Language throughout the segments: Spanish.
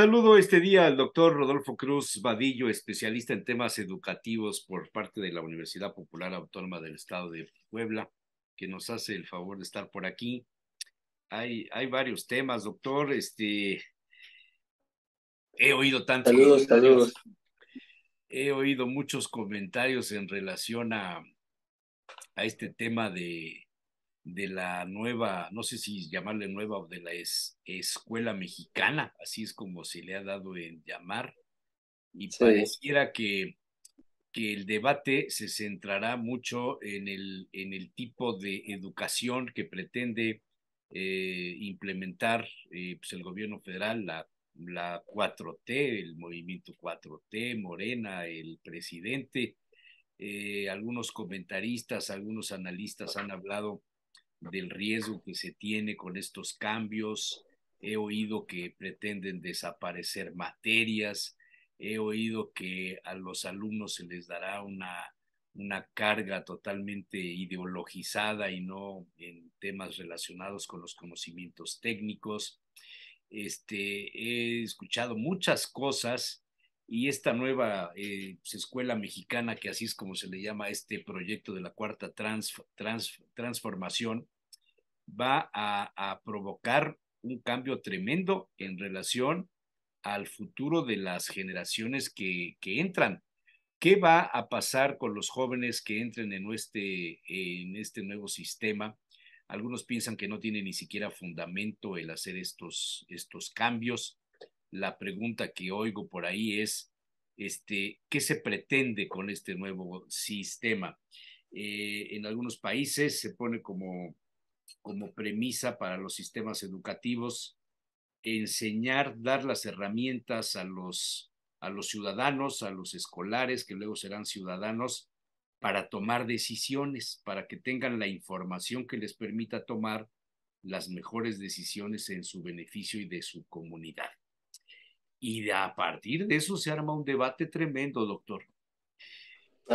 Saludo este día al doctor Rodolfo Cruz Vadillo, especialista en temas educativos por parte de la Universidad Popular Autónoma del Estado de Puebla, que nos hace el favor de estar por aquí. Hay, hay varios temas, doctor. Este, he oído tantos. Saludos, saludos. He oído muchos comentarios en relación a, a este tema de, de la nueva, no sé si llamarle nueva, de la escuela mexicana, así es como se le ha dado en llamar, y pareciera que, que el debate se centrará mucho en el, en el tipo de educación que pretende eh, implementar eh, pues el gobierno federal, la, la 4T, el movimiento 4T, Morena, el presidente. Eh, algunos comentaristas, algunos analistas han hablado del riesgo que se tiene con estos cambios. He oído que pretenden desaparecer materias. He oído que a los alumnos se les dará una, una carga totalmente ideologizada y no en temas relacionados con los conocimientos técnicos. Este, he escuchado muchas cosas y esta nueva eh, pues, escuela mexicana, que así es como se le llama este proyecto de la cuarta transformación, va a, provocar un cambio tremendo en relación al futuro de las generaciones que, entran. ¿Qué va a pasar con los jóvenes que entren en este, en este nuevo sistema? Algunos piensan que no tiene ni siquiera fundamento el hacer estos, estos cambios la pregunta que oigo por ahí es, este, ¿qué se pretende con este nuevo sistema? Eh, en algunos países se pone como, como premisa para los sistemas educativos enseñar, dar las herramientas a los, a los ciudadanos, a los escolares, que luego serán ciudadanos, para tomar decisiones, para que tengan la información que les permita tomar las mejores decisiones en su beneficio y de su comunidad. Y a partir de eso se arma un debate tremendo, doctor.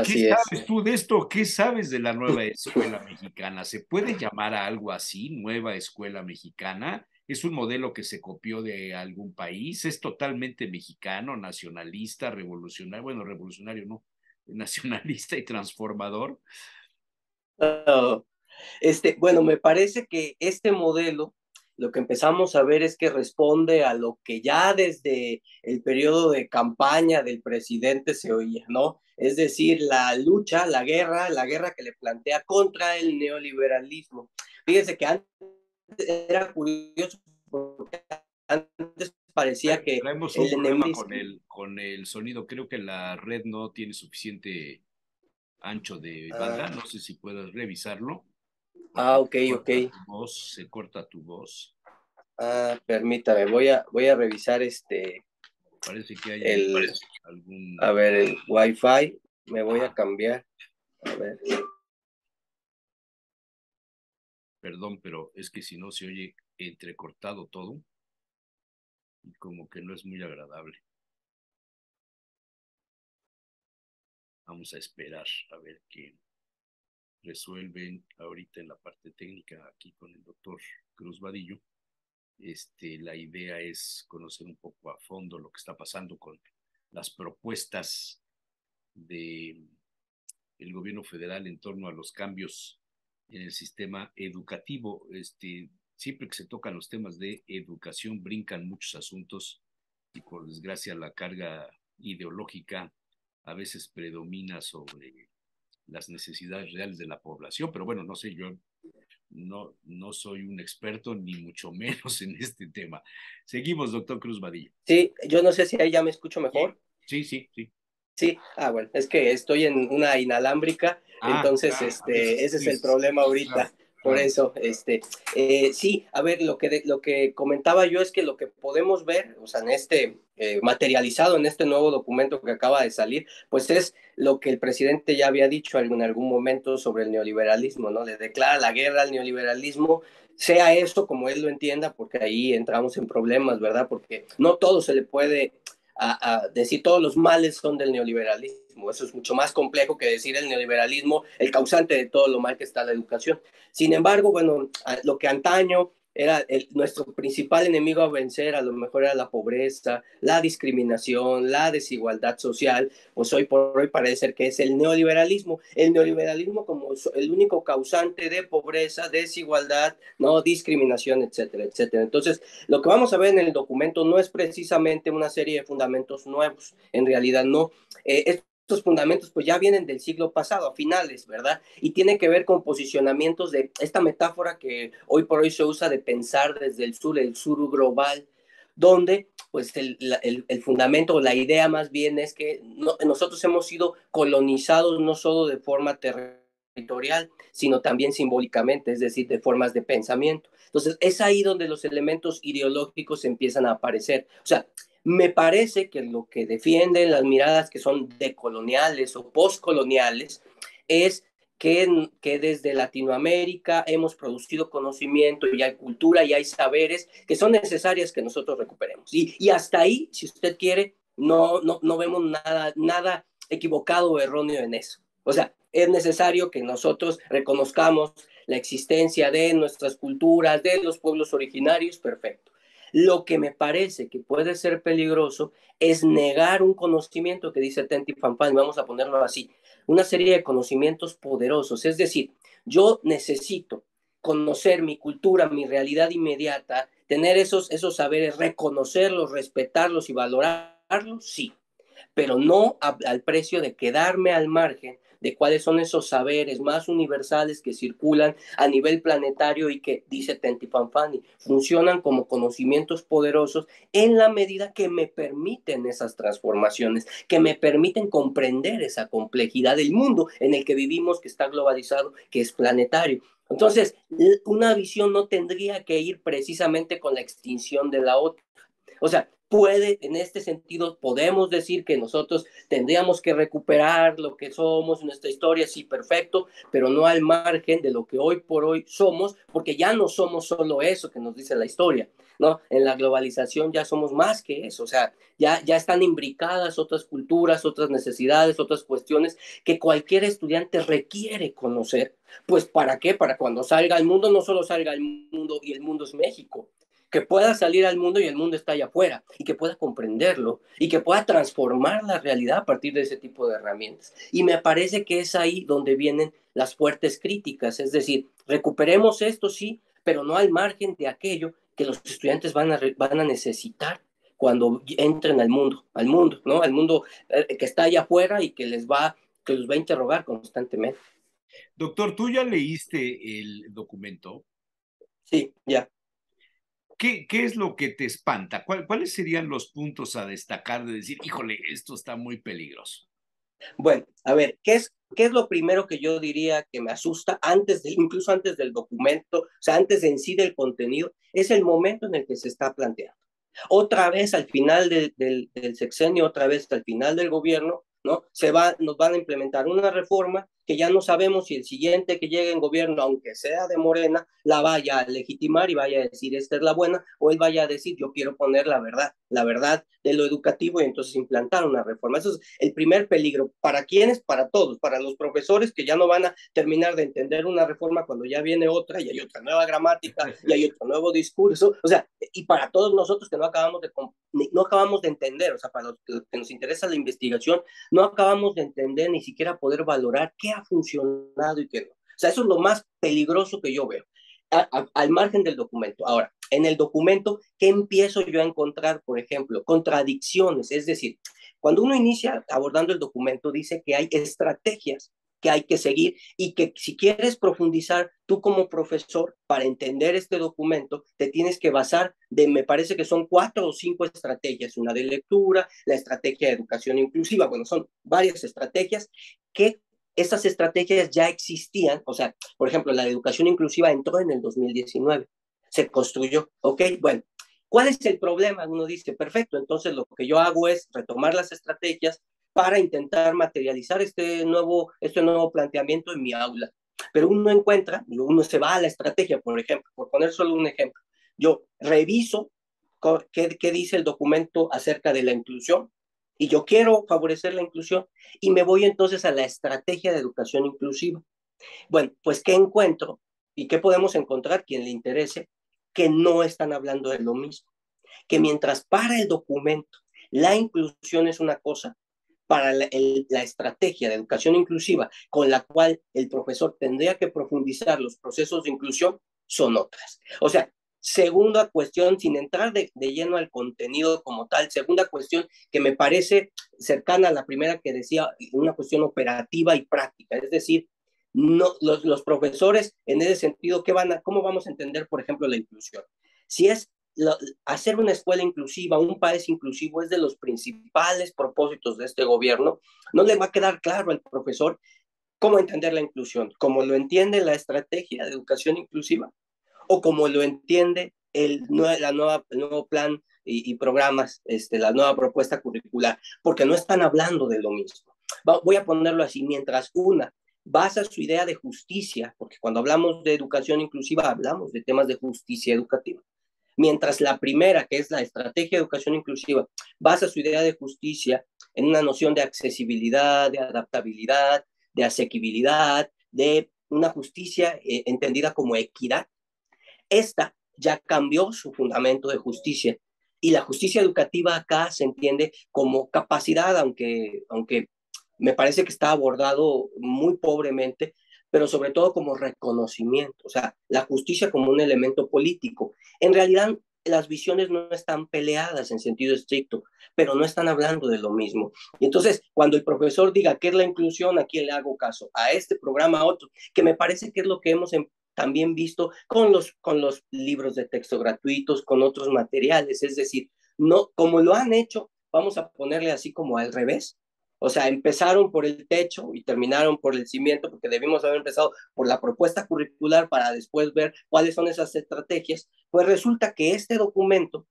¿Qué sabes tú de esto? ¿Qué sabes de la nueva escuela mexicana? ¿Se puede llamar a algo así, nueva escuela mexicana? ¿Es un modelo que se copió de algún país? ¿Es totalmente mexicano, nacionalista, revolucionario? Bueno, revolucionario no, nacionalista y transformador. este, bueno, me parece que este modelo lo que empezamos a ver es que responde a lo que ya desde el periodo de campaña del presidente se oía, ¿no? Es decir, la lucha, la guerra, la guerra que le plantea contra el neoliberalismo. Fíjense que antes era curioso porque antes parecía que Traemos un problema con el, con el sonido. Creo que la red no tiene suficiente ancho de banda. Ah. No sé si puedes revisarlo. Ah, ok, ok. voz, se corta tu voz. Ah, permítame, voy a, voy a revisar este. Parece que hay el, algún. A ver, el Wi-Fi. Me voy a cambiar. A ver. Perdón, pero es que si no se oye entrecortado todo. Y como que no es muy agradable. Vamos a esperar a ver qué resuelven ahorita en la parte técnica aquí con el doctor Cruz Vadillo. Este, la idea es conocer un poco a fondo lo que está pasando con las propuestas de el gobierno federal en torno a los cambios en el sistema educativo. Este, siempre que se tocan los temas de educación brincan muchos asuntos y por desgracia la carga ideológica a veces predomina sobre las necesidades reales de la población, pero bueno, no sé, yo no, no soy un experto ni mucho menos en este tema. Seguimos, doctor Cruz Badilla. Sí, yo no sé si ahí ya me escucho mejor. Sí, sí, sí. Sí, ah, bueno, es que estoy en una inalámbrica, ah, entonces este, ese es el problema ahorita. Por eso, este, eh, sí, a ver, lo que, lo que comentaba yo es que lo que podemos ver, o sea, en este, eh, materializado en este nuevo documento que acaba de salir, pues es lo que el presidente ya había dicho en algún momento sobre el neoliberalismo, ¿no? Le declara la guerra al neoliberalismo, sea eso como él lo entienda, porque ahí entramos en problemas, ¿verdad? Porque no todo se le puede a, decir, todos los males son del neoliberalismo Eso es mucho más complejo que decir el neoliberalismo, el causante de todo lo mal que está la educación. Sin embargo, bueno, lo que antaño era nuestro principal enemigo a vencer, a lo mejor era la pobreza, la discriminación, la desigualdad social, pues hoy por hoy parece ser que es el neoliberalismo. El neoliberalismo como el único causante de pobreza, desigualdad, no discriminación, etcétera, etcétera. Entonces, lo que vamos a ver en el documento no es precisamente una serie de fundamentos nuevos, en realidad no. Eh, estos fundamentos pues ya vienen del siglo pasado, a finales, ¿verdad? Y tiene que ver con posicionamientos de esta metáfora que hoy por hoy se usa de pensar desde el sur, el sur global, donde pues el, el, fundamento o la idea más bien es que nosotros hemos sido colonizados no solo de forma territorial, sino también simbólicamente, es decir, de formas de pensamiento. Entonces, es ahí donde los elementos ideológicos empiezan a aparecer. O sea, me parece que lo que defienden las miradas que son decoloniales o postcoloniales es que, que, desde Latinoamérica hemos producido conocimiento y hay cultura y hay saberes que son necesarias que nosotros recuperemos. Y, y hasta ahí, si usted quiere, no, no, no vemos nada, nada equivocado o erróneo en eso. O sea, es necesario que nosotros reconozcamos la existencia de nuestras culturas, de los pueblos originarios, perfecto. Lo que me parece que puede ser peligroso es negar un conocimiento que dice Tenti Fanfan, vamos a ponerlo así, una serie de conocimientos poderosos. Es decir, yo necesito conocer mi cultura, mi realidad inmediata, tener esos, esos saberes, reconocerlos, respetarlos y valorarlos, sí, pero no al precio de quedarme al margen de cuáles son esos saberes más universales que circulan a nivel planetario y que, dice Tenti Fanfani, funcionan como conocimientos poderosos en la medida que me permiten esas transformaciones, que me permiten comprender esa complejidad del mundo en el que vivimos, que está globalizado, que es planetario. Entonces, una visión no tendría que ir precisamente con la extinción de la otra. O sea, puede, en este sentido, podemos decir que nosotros tendríamos que recuperar lo que somos, nuestra historia, sí, perfecto, pero no al margen de lo que hoy por hoy somos, porque ya no somos solo eso que nos dice la historia, ¿no? En la globalización ya somos más que eso, o sea, ya, ya están imbricadas otras culturas, otras necesidades, otras cuestiones que cualquier estudiante requiere conocer. Pues, ¿para qué? Para cuando salga al mundo, no solo salga al mundo y el mundo es México, que pueda salir al mundo y el mundo está allá afuera, y que pueda comprenderlo, y que pueda transformar la realidad a partir de ese tipo de herramientas. Y me parece que es ahí donde vienen las fuertes críticas, es decir, recuperemos esto, sí, pero no al margen de aquello que los estudiantes van a, van a necesitar cuando entren al mundo, al mundo, ¿no? Al mundo eh, que está allá afuera y que les va, que los va a interrogar constantemente. Doctor, ¿tú ya leíste el documento? Sí, ya. ¿Qué, ¿Qué, es lo que te espanta? ¿Cuáles serían los puntos a destacar de decir, híjole, esto está muy peligroso? Bueno, a ver, ¿qué es, qué es lo primero que yo diría que me asusta antes de, incluso antes del documento, o sea, antes en sí del contenido? Es el momento en el que se está planteando. Otra vez al final del, del, sexenio, otra vez al final del gobierno, ¿no? Se va, nos van a implementar una reforma que ya no sabemos si el siguiente que llegue en gobierno, aunque sea de Morena, la vaya a legitimar y vaya a decir esta es la buena, o él vaya a decir yo quiero poner la verdad, la verdad de lo educativo y entonces implantar una reforma. Eso es el primer peligro. ¿Para quiénes? Para todos, para los profesores que ya no van a terminar de entender una reforma cuando ya viene otra y hay otra nueva gramática y hay otro nuevo discurso, o sea, y para todos nosotros que no acabamos de, no acabamos de entender, o sea, para los que nos interesa la investigación, no acabamos de entender ni siquiera poder valorar qué ha funcionado y qué no. O sea, eso es lo más peligroso que yo veo, al margen del documento. Ahora, en el documento, ¿qué empiezo yo a encontrar, por ejemplo? Contradicciones, es decir, cuando uno inicia abordando el documento, dice que hay estrategias que hay que seguir y que si quieres profundizar tú como profesor para entender este documento, te tienes que basar de, me parece que son cuatro o cinco estrategias, una de lectura, la estrategia de educación inclusiva, bueno, son varias estrategias que estas estrategias ya existían, o sea, por ejemplo, la educación inclusiva entró en el 2019, se construyó, ¿ok? Bueno, ¿cuál es el problema? Uno dice, perfecto, entonces lo que yo hago es retomar las estrategias para intentar materializar este nuevo, este nuevo planteamiento en mi aula. Pero uno encuentra, uno se va a la estrategia, por ejemplo, por poner solo un ejemplo. Yo reviso qué, qué dice el documento acerca de la inclusión, y yo quiero favorecer la inclusión y me voy entonces a la estrategia de educación inclusiva. Bueno, pues ¿qué encuentro y qué podemos encontrar quien le interese? Que no están hablando de lo mismo, que mientras para el documento la inclusión es una cosa, para la, estrategia de educación inclusiva con la cual el profesor tendría que profundizar los procesos de inclusión son otras. O sea, Segunda cuestión, sin entrar de, lleno al contenido como tal, segunda cuestión que me parece cercana a la primera que decía, una cuestión operativa y práctica, es decir, no, los, los profesores en ese sentido, ¿qué van a, ¿cómo vamos a entender, por ejemplo, la inclusión? Si es hacer una escuela inclusiva, un país inclusivo es de los principales propósitos de este gobierno, no le va a quedar claro al profesor cómo entender la inclusión, como lo entiende la estrategia de educación inclusiva o como lo entiende el, la nueva, nuevo plan y, programas, este, la nueva propuesta curricular, porque no están hablando de lo mismo. voy a ponerlo así, mientras una basa su idea de justicia, porque cuando hablamos de educación inclusiva hablamos de temas de justicia educativa. Mientras la primera, que es la estrategia de educación inclusiva, basa su idea de justicia en una noción de accesibilidad, de adaptabilidad, de asequibilidad, de una justicia eh, entendida como equidad, esta ya cambió su fundamento de justicia y la justicia educativa acá se entiende como capacidad, aunque, aunque me parece que está abordado muy pobremente, pero sobre todo como reconocimiento, o sea, la justicia como un elemento político. En realidad, las visiones no están peleadas en sentido estricto, pero no están hablando de lo mismo. Y entonces, cuando el profesor diga qué es la inclusión, ¿a quién le hago caso? A este programa, a otro, que me parece que es lo que hemos em, también visto con los, con los libros de texto gratuitos, con otros materiales, es decir, no, como lo han hecho, vamos a ponerle así como al revés. O sea, empezaron por el techo y terminaron por el cimiento, porque debimos haber empezado por la propuesta curricular para después ver cuáles son esas estrategias. Pues resulta que este documento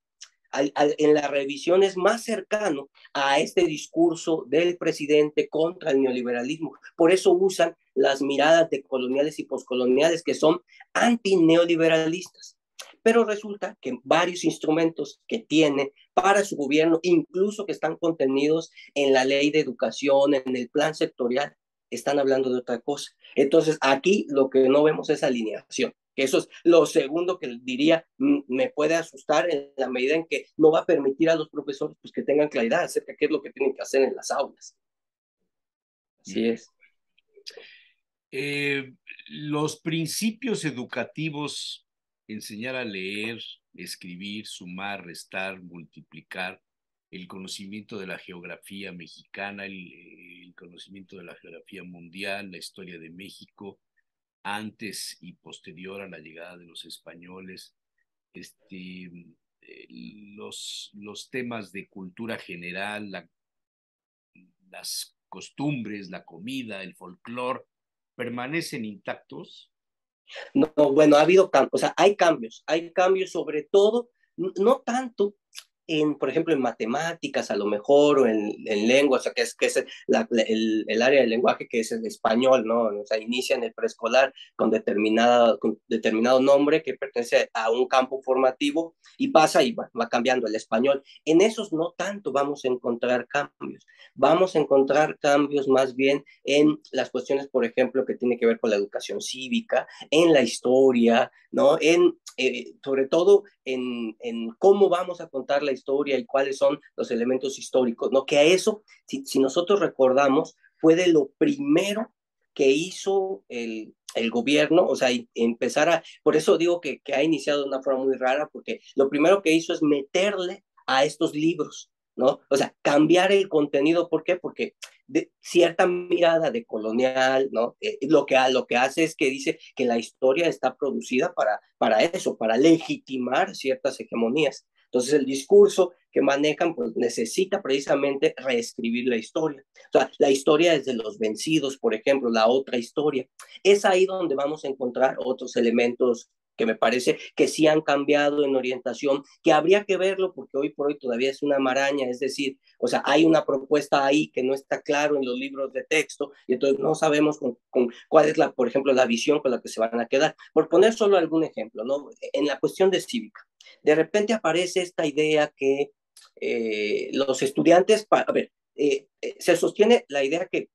en la revisión es más cercano a este discurso del presidente contra el neoliberalismo. Por eso usan las miradas de coloniales y poscoloniales que son antineoliberalistas. Pero resulta que varios instrumentos que tiene para su gobierno, incluso que están contenidos en la ley de educación, en el plan sectorial, están hablando de otra cosa. Entonces, aquí lo que no vemos es alineación que eso es lo segundo que diría me puede asustar en la medida en que no va a permitir a los profesores pues, que tengan claridad acerca de qué es lo que tienen que hacer en las aulas. Así es. Eh, los principios educativos, enseñar a leer, escribir, sumar, restar, multiplicar, el conocimiento de la geografía mexicana, el conocimiento de la geografía mundial, la historia de México, antes y posterior a la llegada de los españoles, este, eh, los, temas de cultura general, las costumbres, la comida, el folclore, permanecen intactos? No, bueno, ha habido cambios, o sea, hay cambios, hay cambios sobre todo, no tanto en, por ejemplo, en matemáticas a lo mejor, o en, en lengua, o sea, que es, que es el, el, área del lenguaje que es el español, ¿no? O sea, inicia en el preescolar con, determinada, con determinado nombre que pertenece a un campo formativo y pasa y va, va cambiando el español. En esos no tanto vamos a encontrar cambios, vamos a encontrar cambios más bien en las cuestiones, por ejemplo, que tiene que ver con la educación cívica, en la historia, ¿no? En, eh, sobre todo en, en cómo vamos a contar la historia y cuáles son los elementos históricos, ¿no? Que a eso, si, si nosotros recordamos, fue de lo primero que hizo el, el gobierno, o sea, empezar a, por eso digo que, que ha iniciado de una forma muy rara, porque lo primero que hizo es meterle a estos libros, ¿no? O sea, cambiar el contenido, ¿por qué? Porque de cierta mirada de colonial, ¿no? Eh, lo, que, lo que hace es que dice que la historia está producida para, para eso, para legitimar ciertas hegemonías. Entonces el discurso que manejan pues necesita precisamente reescribir la historia. O sea, la historia es de los vencidos, por ejemplo, la otra historia. Es ahí donde vamos a encontrar otros elementos que me parece que sí han cambiado en orientación, que habría que verlo porque hoy por hoy todavía es una maraña, es decir, o sea, hay una propuesta ahí que no está claro en los libros de texto y entonces no sabemos cuál es la, por ejemplo, la visión con la que se van a quedar. Por poner solo algún ejemplo, ¿no? En la cuestión de cívica. De repente aparece esta idea que eh, los estudiantes, a ver, eh, se sostiene la idea que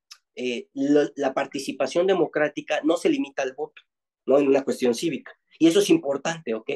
la participación democrática no se limita al voto, ¿no? En una cuestión cívica. Y eso es importante, ¿ok?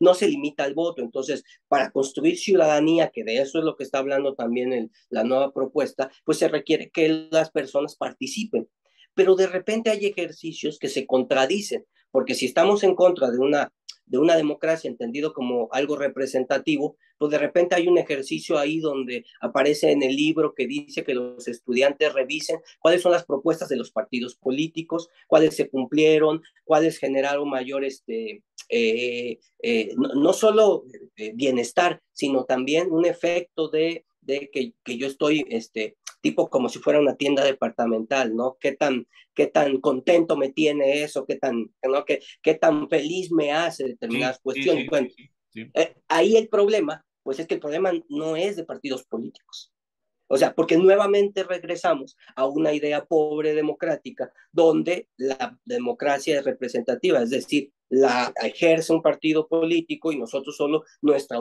No se limita al voto. Entonces, para construir ciudadanía, que de eso es lo que está hablando también en la nueva propuesta, pues se requiere que las personas participen. Pero de repente hay ejercicios que se contradicen, porque si estamos en contra de una de una democracia entendido como algo representativo, pues de repente hay un ejercicio ahí donde aparece en el libro que dice que los estudiantes revisen cuáles son las propuestas de los partidos políticos, cuáles se cumplieron, cuáles generaron mayor, este, eh, eh, no, no, solo eh, bienestar, sino también un efecto de, de que, que, yo estoy este, tipo como si fuera una tienda departamental, ¿no? ¿Qué tan, qué tan contento me tiene eso? ¿Qué tan, ¿no? ¿Qué, qué tan feliz me hace determinadas cuestiones? bueno, eh, ahí el problema, pues es que el problema no es de partidos políticos. O sea, porque nuevamente regresamos a una idea pobre democrática donde la democracia es representativa, es decir, la ejerce un partido político y nosotros solo nuestra,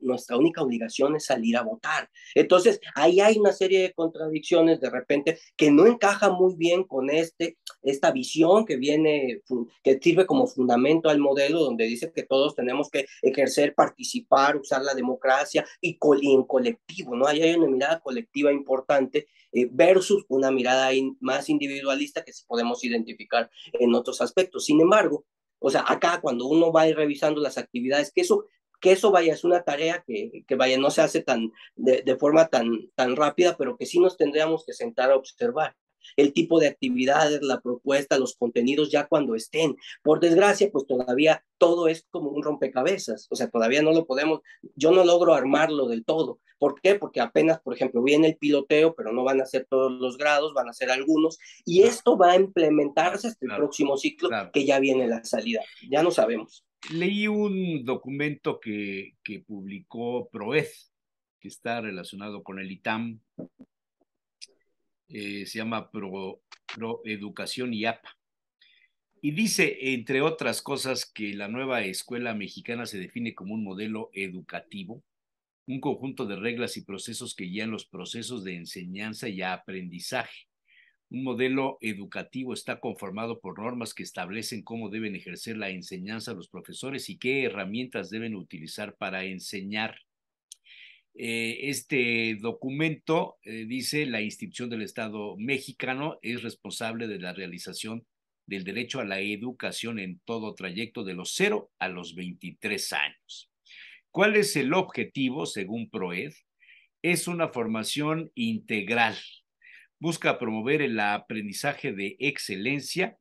nuestra única obligación es salir a votar. Entonces, ahí hay una serie de contradicciones de repente que no encaja muy bien con este, esta visión que viene, que sirve como fundamento al modelo donde dice que todos tenemos que ejercer, participar, usar la democracia y, en colectivo, ¿no? Ahí hay una mirada colectiva importante eh, versus una mirada más individualista que podemos identificar en otros aspectos. Sin embargo, o sea, acá cuando uno va a ir revisando las actividades, que eso, que eso vaya, es una tarea que, que vaya, no se hace tan, de, de, forma tan, tan rápida, pero que sí nos tendríamos que sentar a observar el tipo de actividades, la propuesta, los contenidos ya cuando estén. Por desgracia, pues todavía todo es como un rompecabezas, o sea, todavía no lo podemos, yo no logro armarlo del todo. ¿Por qué? Porque apenas, por ejemplo, viene el piloteo, pero no van a ser todos los grados, van a ser algunos, y esto va a implementarse hasta el próximo ciclo, que ya viene la salida, ya no sabemos. Leí un documento que, que publicó Proed, que está relacionado con el ITAM, eh, se llama Pro, Pro Educación APA Y dice, entre otras cosas, que la nueva escuela mexicana se define como un modelo educativo, un conjunto de reglas y procesos que guían los procesos de enseñanza y aprendizaje. Un modelo educativo está conformado por normas que establecen cómo deben ejercer la enseñanza los profesores y qué herramientas deben utilizar para enseñar. Eh, este documento eh, dice la institución del Estado mexicano es responsable de la realización del derecho a la educación en todo trayecto de los 0 a los 23 años. ¿Cuál es el objetivo, según PROED? Es una formación integral. Busca promover el aprendizaje de excelencia,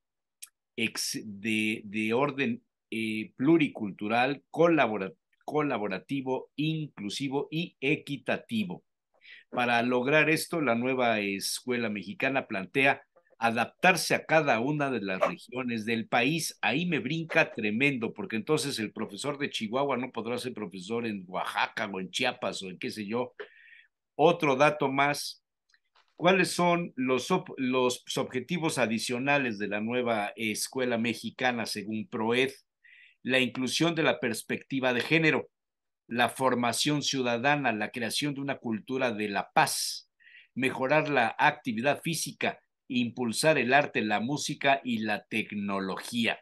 de, de orden eh, pluricultural, colaborativo colaborativo, inclusivo y equitativo. Para lograr esto, la nueva escuela mexicana plantea adaptarse a cada una de las regiones del país. Ahí me brinca tremendo, porque entonces el profesor de Chihuahua no podrá ser profesor en Oaxaca o en Chiapas o en qué sé yo. Otro dato más, ¿cuáles son los, los objetivos adicionales de la nueva escuela mexicana según PROED? La inclusión de la perspectiva de género, la formación ciudadana, la creación de una cultura de la paz, mejorar la actividad física, impulsar el arte, la música y la tecnología.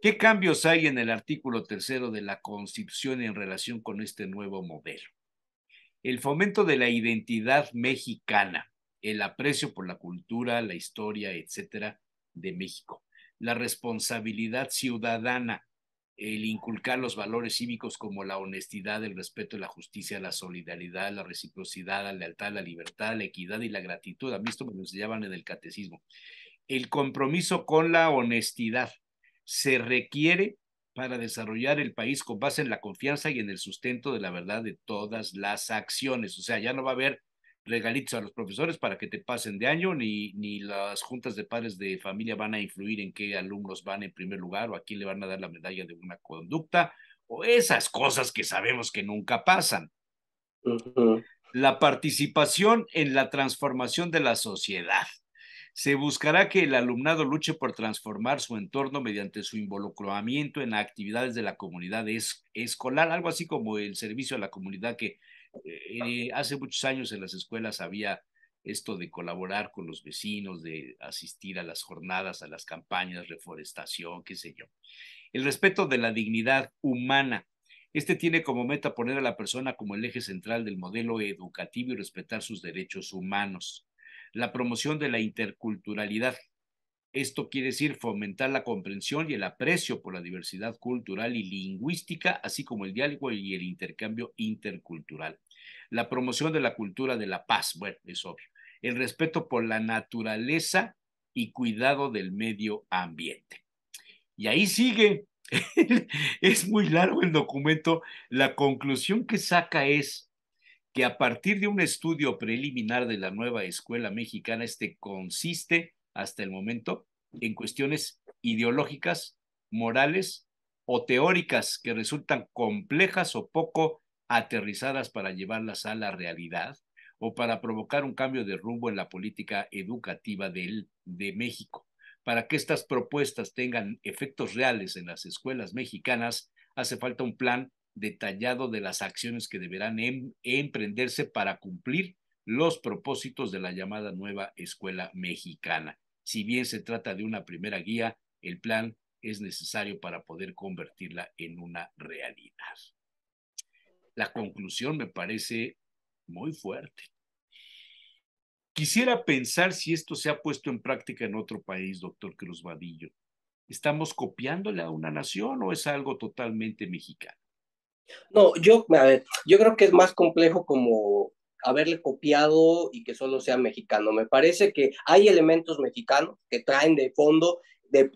¿Qué cambios hay en el artículo tercero de la Constitución en relación con este nuevo modelo? El fomento de la identidad mexicana, el aprecio por la cultura, la historia, etcétera, de México, la responsabilidad ciudadana, el inculcar los valores cívicos como la honestidad, el respeto, la justicia, la solidaridad, la reciprocidad, la lealtad, la libertad, la equidad y la gratitud. A mí esto me lo enseñaban en el catecismo. El compromiso con la honestidad se requiere para desarrollar el país con base en la confianza y en el sustento de la verdad de todas las acciones. O sea, ya no va a haber regalitos a los profesores para que te pasen de año, ni, ni las juntas de padres de familia van a influir en qué alumnos van en primer lugar o a quién le van a dar la medalla de una conducta, o esas cosas que sabemos que nunca pasan. La participación en la transformación de la sociedad. Se buscará que el alumnado luche por transformar su entorno mediante su involucramiento en actividades de la comunidad escolar, algo así como el servicio a la comunidad que eh, hace muchos años en las escuelas había esto de colaborar con los vecinos, de asistir a las jornadas, a las campañas, reforestación, qué sé yo. El respeto de la dignidad humana. Este tiene como meta poner a la persona como el eje central del modelo educativo y respetar sus derechos humanos. La promoción de la interculturalidad. Esto quiere decir fomentar la comprensión y el aprecio por la diversidad cultural y lingüística, así como el diálogo y el intercambio intercultural. La promoción de la cultura de la paz, bueno, es obvio el respeto por la naturaleza y cuidado del medio ambiente. Y ahí sigue, es muy largo el documento, la conclusión que saca es que a partir de un estudio preliminar de la nueva escuela mexicana, este consiste hasta el momento en cuestiones ideológicas, morales o teóricas que resultan complejas o poco aterrizadas para llevarlas a la realidad o para provocar un cambio de rumbo en la política educativa de, de México. Para que estas propuestas tengan efectos reales en las escuelas mexicanas, hace falta un plan detallado de las acciones que deberán em, emprenderse para cumplir los propósitos de la llamada nueva escuela mexicana. Si bien se trata de una primera guía, el plan es necesario para poder convertirla en una realidad. La conclusión me parece muy fuerte. Quisiera pensar si esto se ha puesto en práctica en otro país, doctor Cruz Vadillo. ¿Estamos copiándole a una nación o es algo totalmente mexicano? No, yo, a ver, yo creo que es más complejo como haberle copiado y que solo sea mexicano. Me parece que hay elementos mexicanos que traen de fondo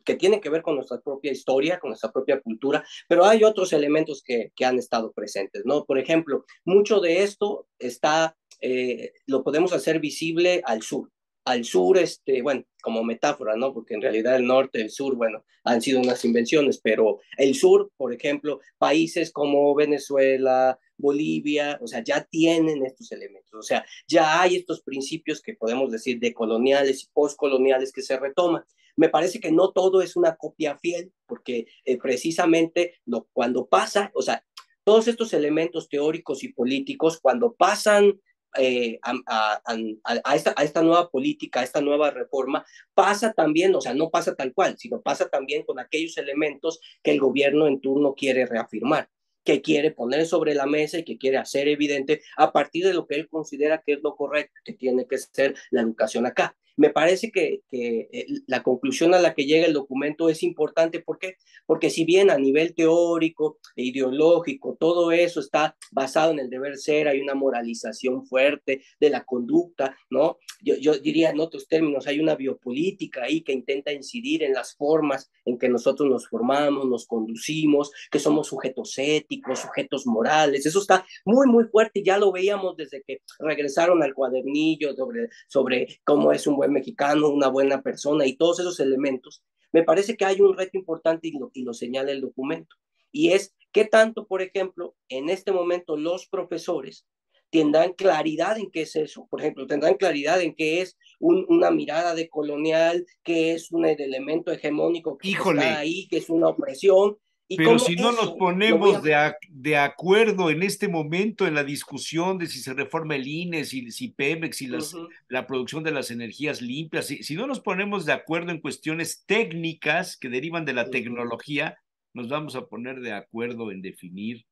que tienen que ver con nuestra propia historia, con nuestra propia cultura, pero hay otros elementos que, que han estado presentes, ¿no? Por ejemplo, mucho de esto está, eh, lo podemos hacer visible al sur. Al sur, este, bueno, como metáfora, ¿no? Porque en realidad el norte, el sur, bueno, han sido unas invenciones, pero el sur, por ejemplo, países como Venezuela, Bolivia, o sea, ya tienen estos elementos, o sea, ya hay estos principios que podemos decir de coloniales y postcoloniales que se retoman. Me parece que no todo es una copia fiel, porque eh, precisamente lo, cuando pasa, o sea, todos estos elementos teóricos y políticos, cuando pasan eh, a, esta, a, esta, nueva política, a esta nueva reforma, pasa también, o sea, no pasa tal cual, sino pasa también con aquellos elementos que el gobierno en turno quiere reafirmar que quiere poner sobre la mesa y que quiere hacer evidente a partir de lo que él considera que es lo correcto, que tiene que ser la educación acá. Me parece que, eh, la conclusión a la que llega el documento es importante. ¿Por qué? Porque si bien a nivel teórico e ideológico todo eso está basado en el deber ser, hay una moralización fuerte de la conducta, ¿no? Yo, yo diría en otros términos, hay una biopolítica ahí que intenta incidir en las formas en que nosotros nos formamos, nos conducimos, que somos sujetos éticos, sujetos morales. Eso está muy, muy fuerte ya lo veíamos desde que regresaron al cuadernillo sobre, sobre cómo es un buen mexicano, una buena persona y todos esos elementos, me parece que hay un reto importante y lo, y lo señala el documento. Y es que tanto, por ejemplo, en este momento los profesores tendrán claridad en qué es eso. Por ejemplo, tendrán claridad en qué es una mirada de colonial, qué es un elemento hegemónico que está ahí, que es una opresión, pero si no nos ponemos de, de, acuerdo en este momento en la discusión de si se reforma el INE, si, si Pemex, si las, la producción de las energías limpias, si, si, no nos ponemos de acuerdo en cuestiones técnicas que derivan de la tecnología, nos vamos a poner de acuerdo en definir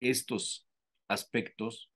estos aspectos.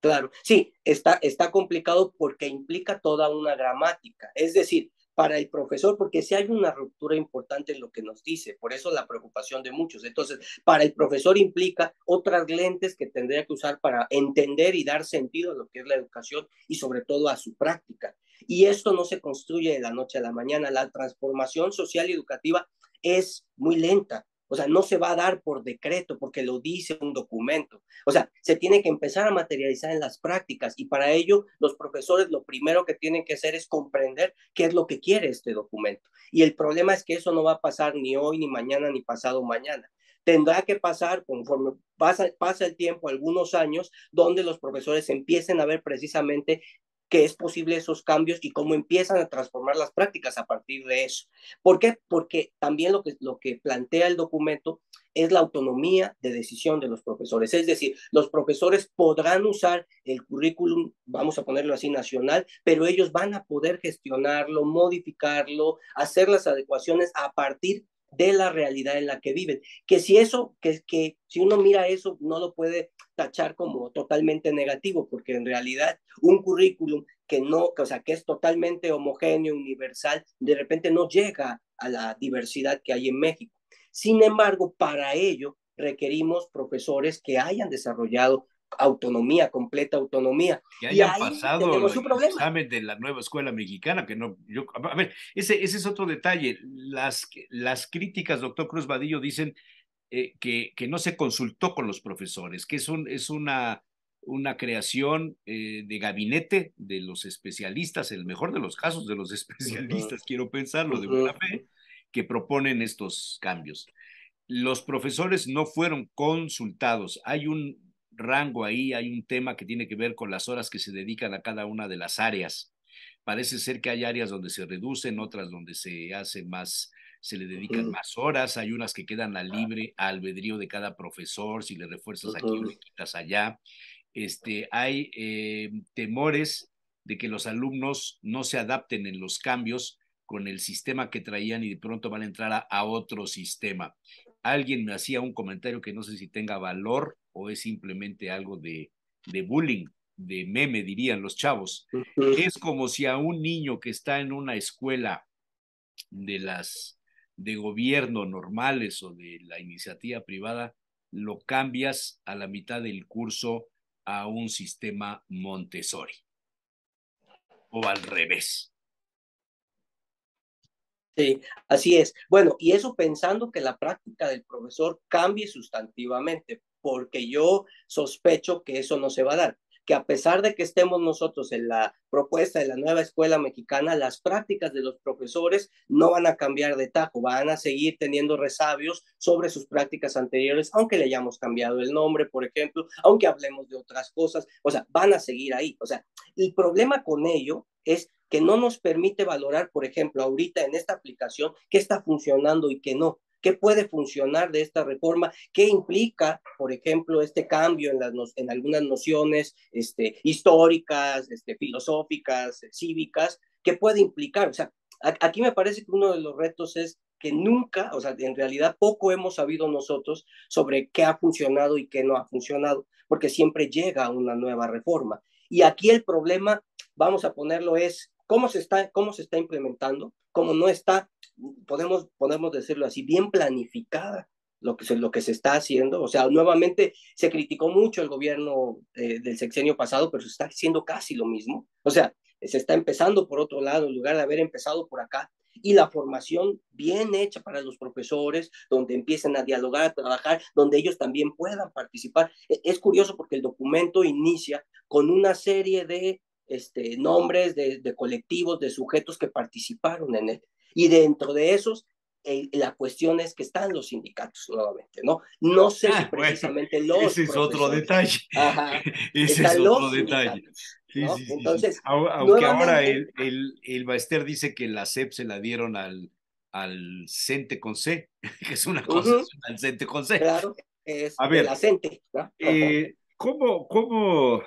Claro, sí, está, está complicado porque implica toda una gramática. Es decir, para el profesor, porque si hay una ruptura importante en lo que nos dice, por eso la preocupación de muchos. Entonces, para el profesor implica otras lentes que tendría que usar para entender y dar sentido a lo que es la educación y sobre todo a su práctica. Y esto no se construye de la noche a la mañana. La transformación social y educativa es muy lenta. O sea, no se va a dar por decreto porque lo dice un documento. O sea, se tiene que empezar a materializar en las prácticas y para ello los profesores lo primero que tienen que hacer es comprender qué es lo que quiere este documento. Y el problema es que eso no va a pasar ni hoy, ni mañana, ni pasado mañana tendrá que pasar conforme pasa, pasa, el tiempo, algunos años, donde los profesores empiecen a ver precisamente que es posible esos cambios y cómo empiezan a transformar las prácticas a partir de eso. ¿Por qué? Porque también lo que, lo que plantea el documento es la autonomía de decisión de los profesores. Es decir, los profesores podrán usar el currículum, vamos a ponerlo así, nacional, pero ellos van a poder gestionarlo, modificarlo, hacer las adecuaciones a partir de la realidad en la que viven. Que si eso, que, que si uno mira eso, no lo puede tachar como totalmente negativo, porque en realidad un currículum que no, o sea, que es totalmente homogéneo, universal, de repente no llega a la diversidad que hay en México. Sin embargo, para ello requerimos profesores que hayan desarrollado autonomía, completa autonomía. Que hayan pasado el examen de la nueva escuela mexicana, que no, yo, a ver, ese, ese es otro detalle. Las, las críticas, doctor Cruz Vadillo, dicen eh, que, que no se consultó con los profesores, que es, un, es una, una creación eh, de gabinete de los especialistas, el mejor de los casos de los especialistas, quiero pensarlo de buena fe, que proponen estos cambios. Los profesores no fueron consultados. Hay un rango ahí, hay un tema que tiene que ver con las horas que se dedican a cada una de las áreas. Parece ser que hay áreas donde se reducen, otras donde se hace más, se le dedican más horas, hay unas que quedan al libre albedrío de cada profesor, si le refuerzas aquí o le quitas allá. Este, hay eh, temores de que los alumnos no se adapten en los cambios con el sistema que traían y de pronto van a entrar a, otro sistema. Alguien me hacía un comentario que no sé si tenga valor o es simplemente algo de, de bullying, de meme, dirían los chavos. Es como si a un niño que está en una escuela de las de gobierno normales o de la iniciativa privada, lo cambias a la mitad del curso a un sistema Montessori. O al revés. Sí, así es. Bueno, y eso pensando que la práctica del profesor cambie sustantivamente, porque yo sospecho que eso no se va a dar que a pesar de que estemos nosotros en la propuesta de la nueva escuela mexicana, las prácticas de los profesores no van a cambiar de tajo, van a seguir teniendo resabios sobre sus prácticas anteriores, aunque le hayamos cambiado el nombre, por ejemplo, aunque hablemos de otras cosas, o sea, van a seguir ahí. O sea, el problema con ello es que no nos permite valorar, por ejemplo, ahorita en esta aplicación, qué está funcionando y qué no. ¿Qué puede funcionar de esta reforma? ¿Qué implica, por ejemplo, este cambio en, algunas nociones este, históricas, este, filosóficas, cívicas? ¿Qué puede implicar? O sea, aquí me parece que uno de los retos es que nunca, o sea, en realidad poco hemos sabido nosotros sobre qué ha funcionado y qué no ha funcionado, porque siempre llega una nueva reforma. Y aquí el problema, vamos a ponerlo, es cómo se está, cómo se está implementando, cómo no está, podemos, podemos decirlo así, bien planificada lo que, se, lo que se está haciendo. O sea, nuevamente se criticó mucho el gobierno eh, del sexenio pasado, pero se está haciendo casi lo mismo. O sea, se está empezando por otro lado en lugar de haber empezado por acá. Y la formación bien hecha para los profesores, donde empiecen a dialogar, a trabajar, donde ellos también puedan participar. E, es curioso porque el documento inicia con una serie de este, nombres de, colectivos, de sujetos que participaron en él. Y dentro de esos, eh, la cuestión es que están los sindicatos nuevamente, ¿no? No sé si ah, precisamente los. Ese es otro detalle. ese es otro detalle. Entonces, aunque ahora el, el, el Baester dice que la CEP se la dieron al, al CENTE con C, que es una cosa, al CENTE con C. Claro, es A ver, la CENTE. Eh, ¿cómo, ¿Cómo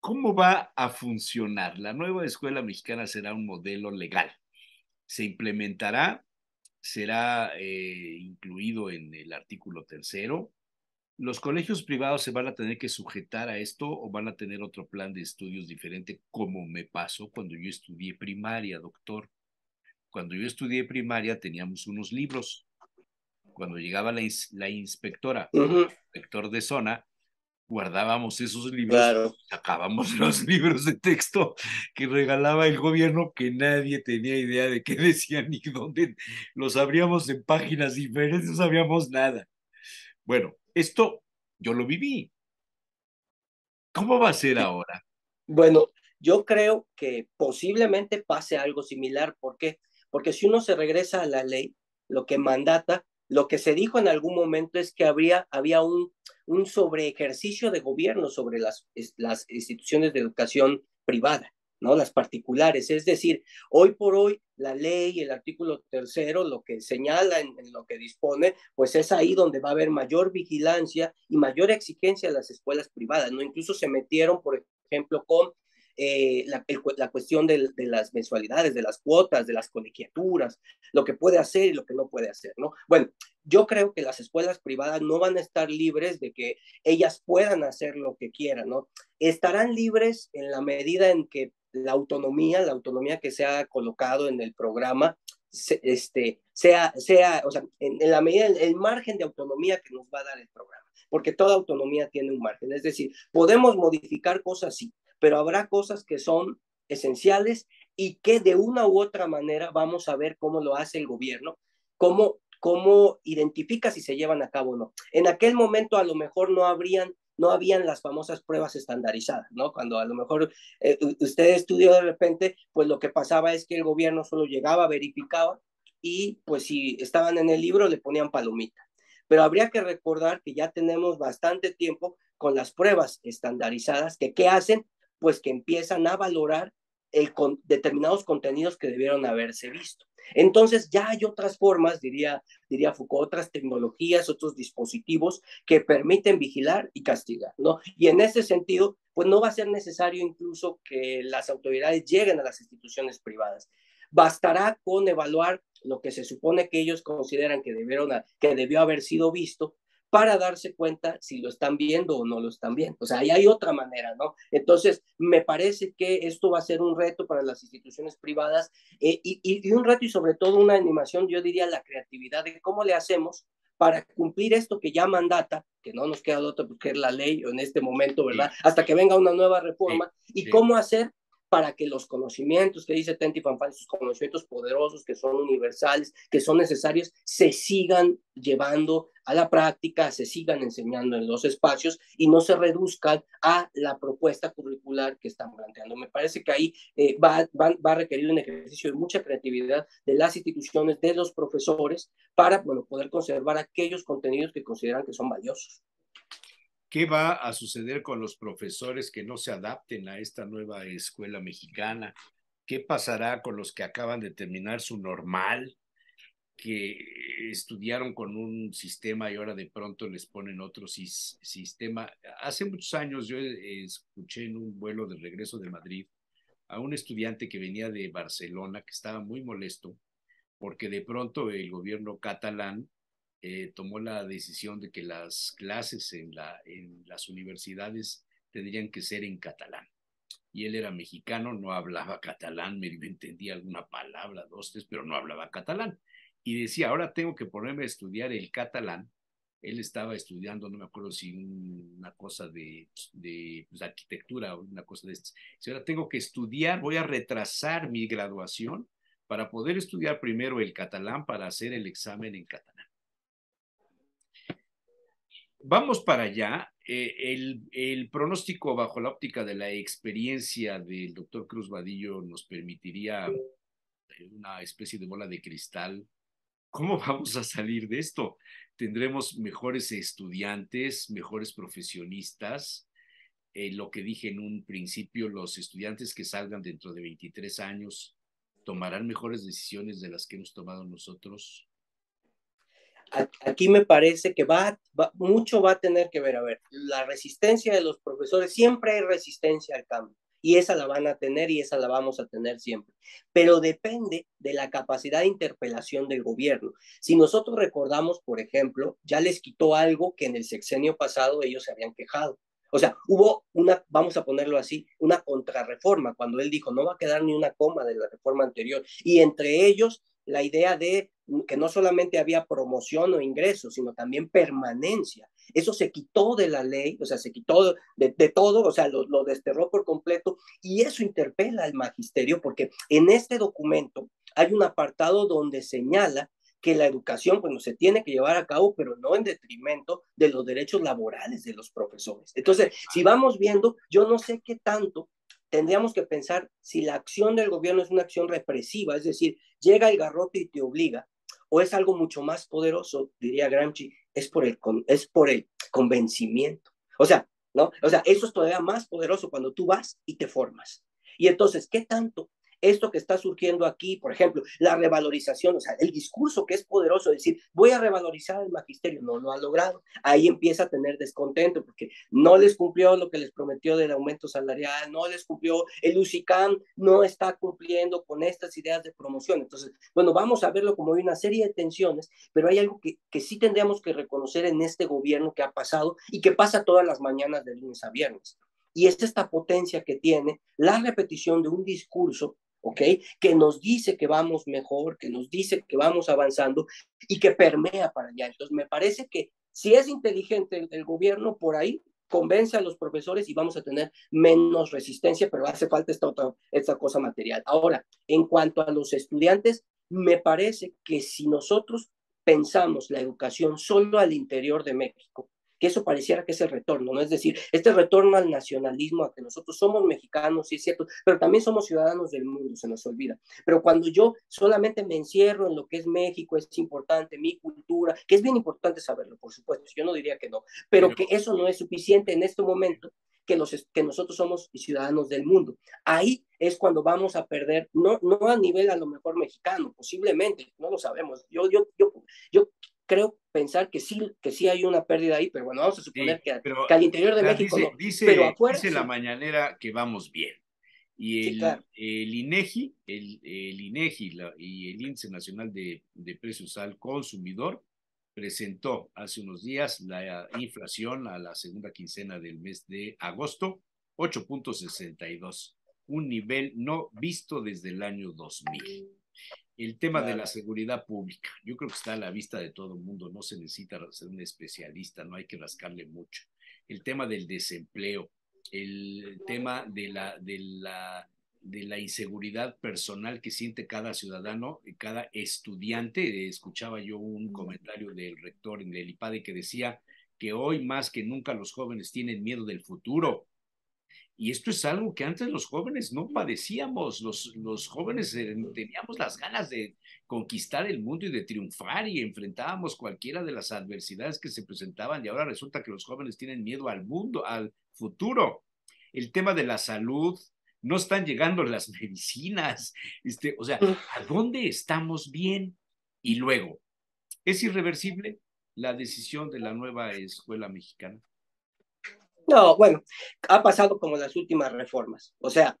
¿Cómo va a funcionar? La nueva escuela mexicana será un modelo legal. Se implementará, será eh, incluido en el artículo tercero. ¿Los colegios privados se van a tener que sujetar a esto o van a tener otro plan de estudios diferente, como me pasó cuando yo estudié primaria, doctor? Cuando yo estudié primaria teníamos unos libros. Cuando llegaba la, inspectora, el inspector de zona, guardábamos esos libros, sacábamos los libros de texto que regalaba el gobierno, que nadie tenía idea de qué decían ni dónde los abríamos en páginas diferentes, no sabíamos nada. Bueno, esto yo lo viví. ¿Cómo va a ser ahora? Bueno, yo creo que posiblemente pase algo similar. ¿Por qué? Porque si uno se regresa a la ley, lo que mandata, lo que se dijo en algún momento es que habría, había un un sobre ejercicio de gobierno sobre las, las instituciones de educación privada. ¿no? Las particulares. Es decir, hoy por hoy la ley, el artículo tercero, lo que señala en, lo que dispone, pues es ahí donde va a haber mayor vigilancia y mayor exigencia a las escuelas privadas, ¿no? Incluso se metieron, por ejemplo, con eh, la, la, cuestión de, de, las mensualidades, de las cuotas, de las colegiaturas, lo que puede hacer y lo que no puede hacer, ¿no? Bueno, yo creo que las escuelas privadas no van a estar libres de que ellas puedan hacer lo que quieran, ¿no? Estarán libres en la medida en que la autonomía, la autonomía que se ha colocado en el programa, este, sea, sea, o sea, en, la medida, el margen de autonomía que nos va a dar el programa, porque toda autonomía tiene un margen, es decir, podemos modificar cosas, sí, pero habrá cosas que son esenciales y que de una u otra manera vamos a ver cómo lo hace el gobierno, cómo, cómo identifica si se llevan a cabo o no. En aquel momento a lo mejor no habrían no habían las famosas pruebas estandarizadas, ¿no? Cuando a lo mejor eh, usted estudió de repente, pues lo que pasaba es que el gobierno solo llegaba, verificaba y pues si estaban en el libro le ponían palomita. Pero habría que recordar que ya tenemos bastante tiempo con las pruebas estandarizadas, que ¿qué hacen? Pues que empiezan a valorar determinados contenidos que debieron haberse visto. Entonces ya hay otras formas, diría, diría Foucault, otras tecnologías, otros dispositivos que permiten vigilar y castigar, ¿no? Y en ese sentido, pues no va a ser necesario incluso que las autoridades lleguen a las instituciones privadas. Bastará con evaluar lo que se supone que ellos consideran que, debieron, que debió haber sido visto para darse cuenta si lo están viendo o no lo están viendo. O sea, ahí hay otra manera, ¿no? Entonces, me parece que esto va a ser un reto para las instituciones privadas eh, y, y, un reto y sobre todo una animación, yo diría, la creatividad de cómo le hacemos para cumplir esto que ya mandata, que no nos queda otra porque es la ley en este momento, ¿verdad? Hasta que venga una nueva reforma, y cómo hacer para que los conocimientos que dice Tenti Fanfan, sus conocimientos poderosos que son universales, que son necesarios, se sigan llevando a la práctica, se sigan enseñando en los espacios y no se reduzcan a la propuesta curricular que están planteando. Me parece que ahí eh, va, va, va, a requerir un ejercicio de mucha creatividad de las instituciones, de los profesores, para bueno, poder conservar aquellos contenidos que consideran que son valiosos. ¿Qué va a suceder con los profesores que no se adapten a esta nueva escuela mexicana? ¿Qué pasará con los que acaban de terminar su normal, que estudiaron con un sistema y ahora de pronto les ponen otro sistema? Hace muchos años yo escuché en un vuelo de regreso de Madrid a un estudiante que venía de Barcelona que estaba muy molesto porque de pronto el gobierno catalán eh, tomó la decisión de que las clases en, la, en las universidades tendrían que ser en catalán. Y él era mexicano, no hablaba catalán, me entendía alguna palabra, dos, tres, pero no hablaba catalán. Y decía, ahora tengo que ponerme a estudiar el catalán. Él estaba estudiando, no me acuerdo si una cosa de, de pues, arquitectura o una cosa de estas. Si ahora tengo que estudiar, voy a retrasar mi graduación para poder estudiar primero el catalán para hacer el examen en catalán. Vamos para allá. Eh, el, pronóstico bajo la óptica de la experiencia del doctor Cruz Vadillo nos permitiría una especie de bola de cristal. ¿Cómo vamos a salir de esto? ¿Tendremos mejores estudiantes, mejores profesionistas? Eh, lo que dije en un principio, los estudiantes que salgan dentro de 23 años tomarán mejores decisiones de las que hemos tomado nosotros aquí me parece que va, mucho va a tener que ver, a ver, la resistencia de los profesores, siempre hay resistencia al cambio y esa la van a tener y esa la vamos a tener siempre. Pero depende de la capacidad de interpelación del gobierno. Si nosotros recordamos, por ejemplo, ya les quitó algo que en el sexenio pasado ellos se habían quejado. O sea, hubo una, vamos a ponerlo así, una contrarreforma, cuando él dijo, no va a quedar ni una coma de la reforma anterior. Y entre ellos, la idea de que no solamente había promoción o ingreso, sino también permanencia. Eso se quitó de la ley, o sea, se quitó de, todo, o sea, lo, lo, desterró por completo y eso interpela al magisterio porque en este documento hay un apartado donde señala que la educación, bueno, se tiene que llevar a cabo, pero no en detrimento de los derechos laborales de los profesores. Entonces, si vamos viendo, yo no sé qué tanto tendríamos que pensar si la acción del gobierno es una acción represiva, es decir, llega el garrote y te obliga, o es algo mucho más poderoso, diría Gramsci, es por el, es por el convencimiento. O sea, ¿no? O sea, eso es todavía más poderoso cuando tú vas y te formas. Y entonces, ¿qué tanto esto que está surgiendo aquí, por ejemplo, la revalorización, o sea, el discurso que es poderoso, decir, voy a revalorizar el magisterio, no lo ha logrado. Ahí empieza a tener descontento porque no les cumplió lo que les prometió del aumento salarial, no les cumplió, el UCICAM no está cumpliendo con estas ideas de promoción. Entonces, bueno, vamos a verlo como hay una serie de tensiones, pero hay algo que, que sí tendríamos que reconocer en este gobierno que ha pasado y que pasa todas las mañanas de lunes a viernes. Y es esta potencia que tiene la repetición de un discurso ¿ok? Que nos dice que vamos mejor, que nos dice que vamos avanzando y que permea para allá. Entonces, me parece que si es inteligente el, gobierno por ahí, convence a los profesores y vamos a tener menos resistencia, pero hace falta esta otra, esta cosa material. Ahora, en cuanto a los estudiantes, me parece que si nosotros pensamos la educación solo al interior de México, que eso pareciera que es el retorno, ¿no? Es decir, este retorno al nacionalismo, a que nosotros somos mexicanos, sí es cierto, pero también somos ciudadanos del mundo, se nos olvida. Pero cuando yo solamente me encierro en lo que es México, es importante, mi cultura, que es bien importante saberlo, por supuesto, yo no diría que no, pero que eso no es suficiente en este momento que, los, que nosotros somos ciudadanos del mundo. Ahí es cuando vamos a perder, no, no a nivel a lo mejor mexicano, posiblemente, no lo sabemos. Yo, yo, yo, yo creo pensar que sí, que sí hay una pérdida ahí, pero bueno, vamos a suponer que, al interior de México dice, no. Dice, pero dice la mañanera que vamos bien. Y el, el INEGI, el, el INEGI y el Índice Nacional de, de Precios al Consumidor presentó hace unos días la inflación a la segunda quincena del mes de agosto, 8.62, un nivel no visto desde el año 2000 el tema de la seguridad pública. Yo creo que está a la vista de todo el mundo, no se necesita ser un especialista, no hay que rascarle mucho. El tema del desempleo, el tema de la, de la, de la inseguridad personal que siente cada ciudadano, cada estudiante. Escuchaba yo un comentario del rector en el IPADE que decía que hoy más que nunca los jóvenes tienen miedo del futuro y esto es algo que antes los jóvenes no padecíamos. Los, los jóvenes eh, teníamos las ganas de conquistar el mundo y de triunfar y enfrentábamos cualquiera de las adversidades que se presentaban y ahora resulta que los jóvenes tienen miedo al mundo, al futuro. El tema de la salud, no están llegando las medicinas, este, o sea, ¿a dónde estamos bien? Y luego, ¿es irreversible la decisión de la nueva escuela mexicana? No, bueno, ha pasado como las últimas reformas. O sea,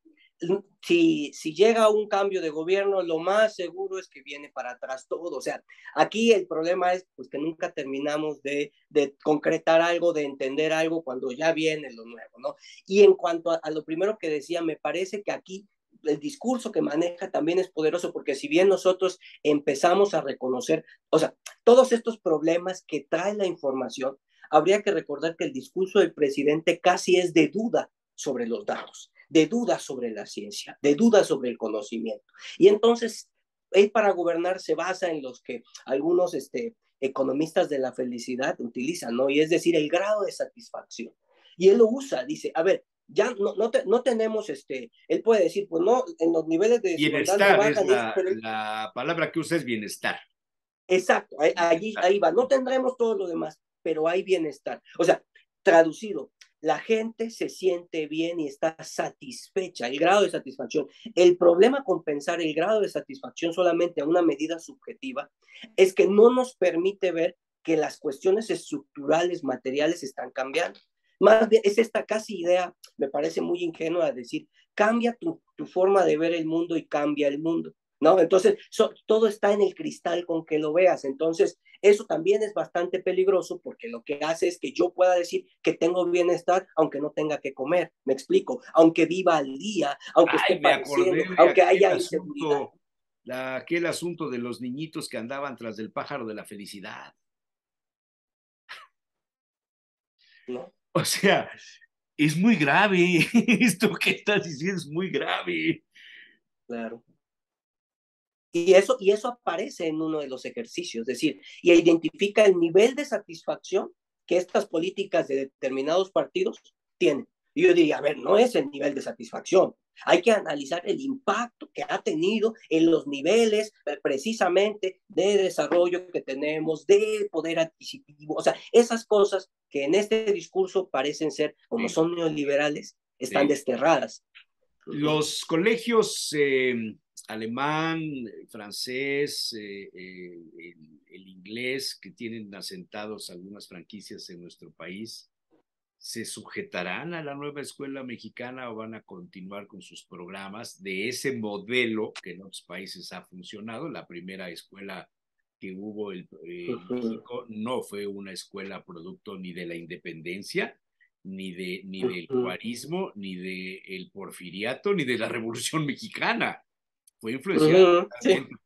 si, si llega un cambio de gobierno, lo más seguro es que viene para atrás todo. O sea, aquí el problema es pues, que nunca terminamos de, de concretar algo, de entender algo cuando ya viene lo nuevo, ¿no? Y en cuanto a, a lo primero que decía, me parece que aquí el discurso que maneja también es poderoso porque si bien nosotros empezamos a reconocer, o sea, todos estos problemas que trae la información, habría que recordar que el discurso del presidente casi es de duda sobre los datos, de duda sobre la ciencia, de duda sobre el conocimiento. Y entonces, él para gobernar se basa en los que algunos este, economistas de la felicidad utilizan, ¿no? Y es decir, el grado de satisfacción. Y él lo usa, dice, a ver, ya no, no, no tenemos, este, él puede decir, pues no, en los niveles de Bienestar es la, la palabra que usa es bienestar. Exacto, ahí, ahí va, no tendremos todo lo demás, pero hay bienestar. O sea, traducido, la gente se siente bien y está satisfecha, el grado de satisfacción. El problema con pensar el grado de satisfacción solamente a una medida subjetiva es que no nos permite ver que las cuestiones estructurales, materiales están cambiando. Más bien es esta casi idea, me parece muy ingenua, decir, cambia tu, tu forma de ver el mundo y cambia el mundo. ¿no? Entonces, todo está en el cristal con que lo veas. Entonces, eso también es bastante peligroso porque lo que hace es que yo pueda decir que tengo bienestar aunque no tenga que comer, me explico, aunque viva al día, aunque esté padeciendo, aunque haya inseguridad. aquel asunto de los niñitos que andaban tras del pájaro de la felicidad. ¿No? O sea, es muy grave. Esto que estás diciendo es muy grave. Claro. Y eso, y eso aparece en uno de los ejercicios, es decir, y identifica el nivel de satisfacción que estas políticas de determinados partidos tienen. Y yo diría, a ver, no es el nivel de satisfacción. Hay que analizar el impacto que ha tenido en los niveles precisamente de desarrollo que tenemos, de poder adquisitivo. O sea, esas cosas que en este discurso parecen ser, como son neoliberales, están desterradas. Los colegios eh, alemán, francés, eh, eh, el, inglés, que tienen asentados algunas franquicias en nuestro país, ¿se sujetarán a la nueva escuela mexicana o van a continuar con sus programas de ese modelo que en otros países ha funcionado? La primera escuela que hubo en México no fue una escuela producto ni de la independencia, ni, de, ni del cuarismo, ni del porfiriato, ni de la Revolución Mexicana. Fue influenciado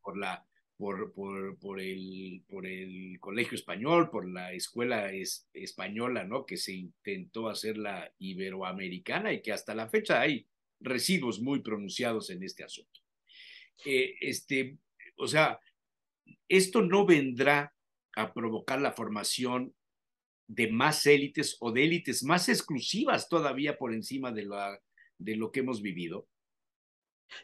por la por, por, por, el, por el colegio español, por la escuela española, ¿no? Que se intentó hacer la iberoamericana y que hasta la fecha hay residuos muy pronunciados en este asunto. Eh, este, o sea, esto no vendrá a provocar la formación de más élites o de élites más exclusivas todavía por encima de, la, de lo que hemos vivido.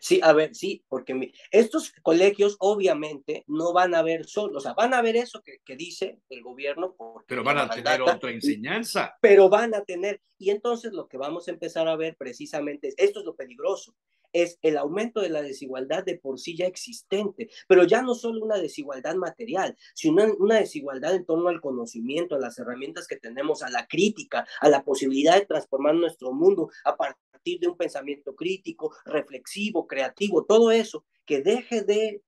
Sí, a ver, sí, porque estos colegios obviamente no van a ver solo, o sea, van a ver eso que, que dice el gobierno. Pero van a tener otra enseñanza. Pero van a tener, y entonces lo que vamos a empezar a ver precisamente es, esto es lo peligroso, es el aumento de la desigualdad de por sí ya existente, pero ya no solo una desigualdad material, sino una, desigualdad en torno al conocimiento, a las herramientas que tenemos, a la crítica, a la posibilidad de transformar nuestro mundo a partir de un pensamiento crítico, reflexivo, creativo, todo eso que deje de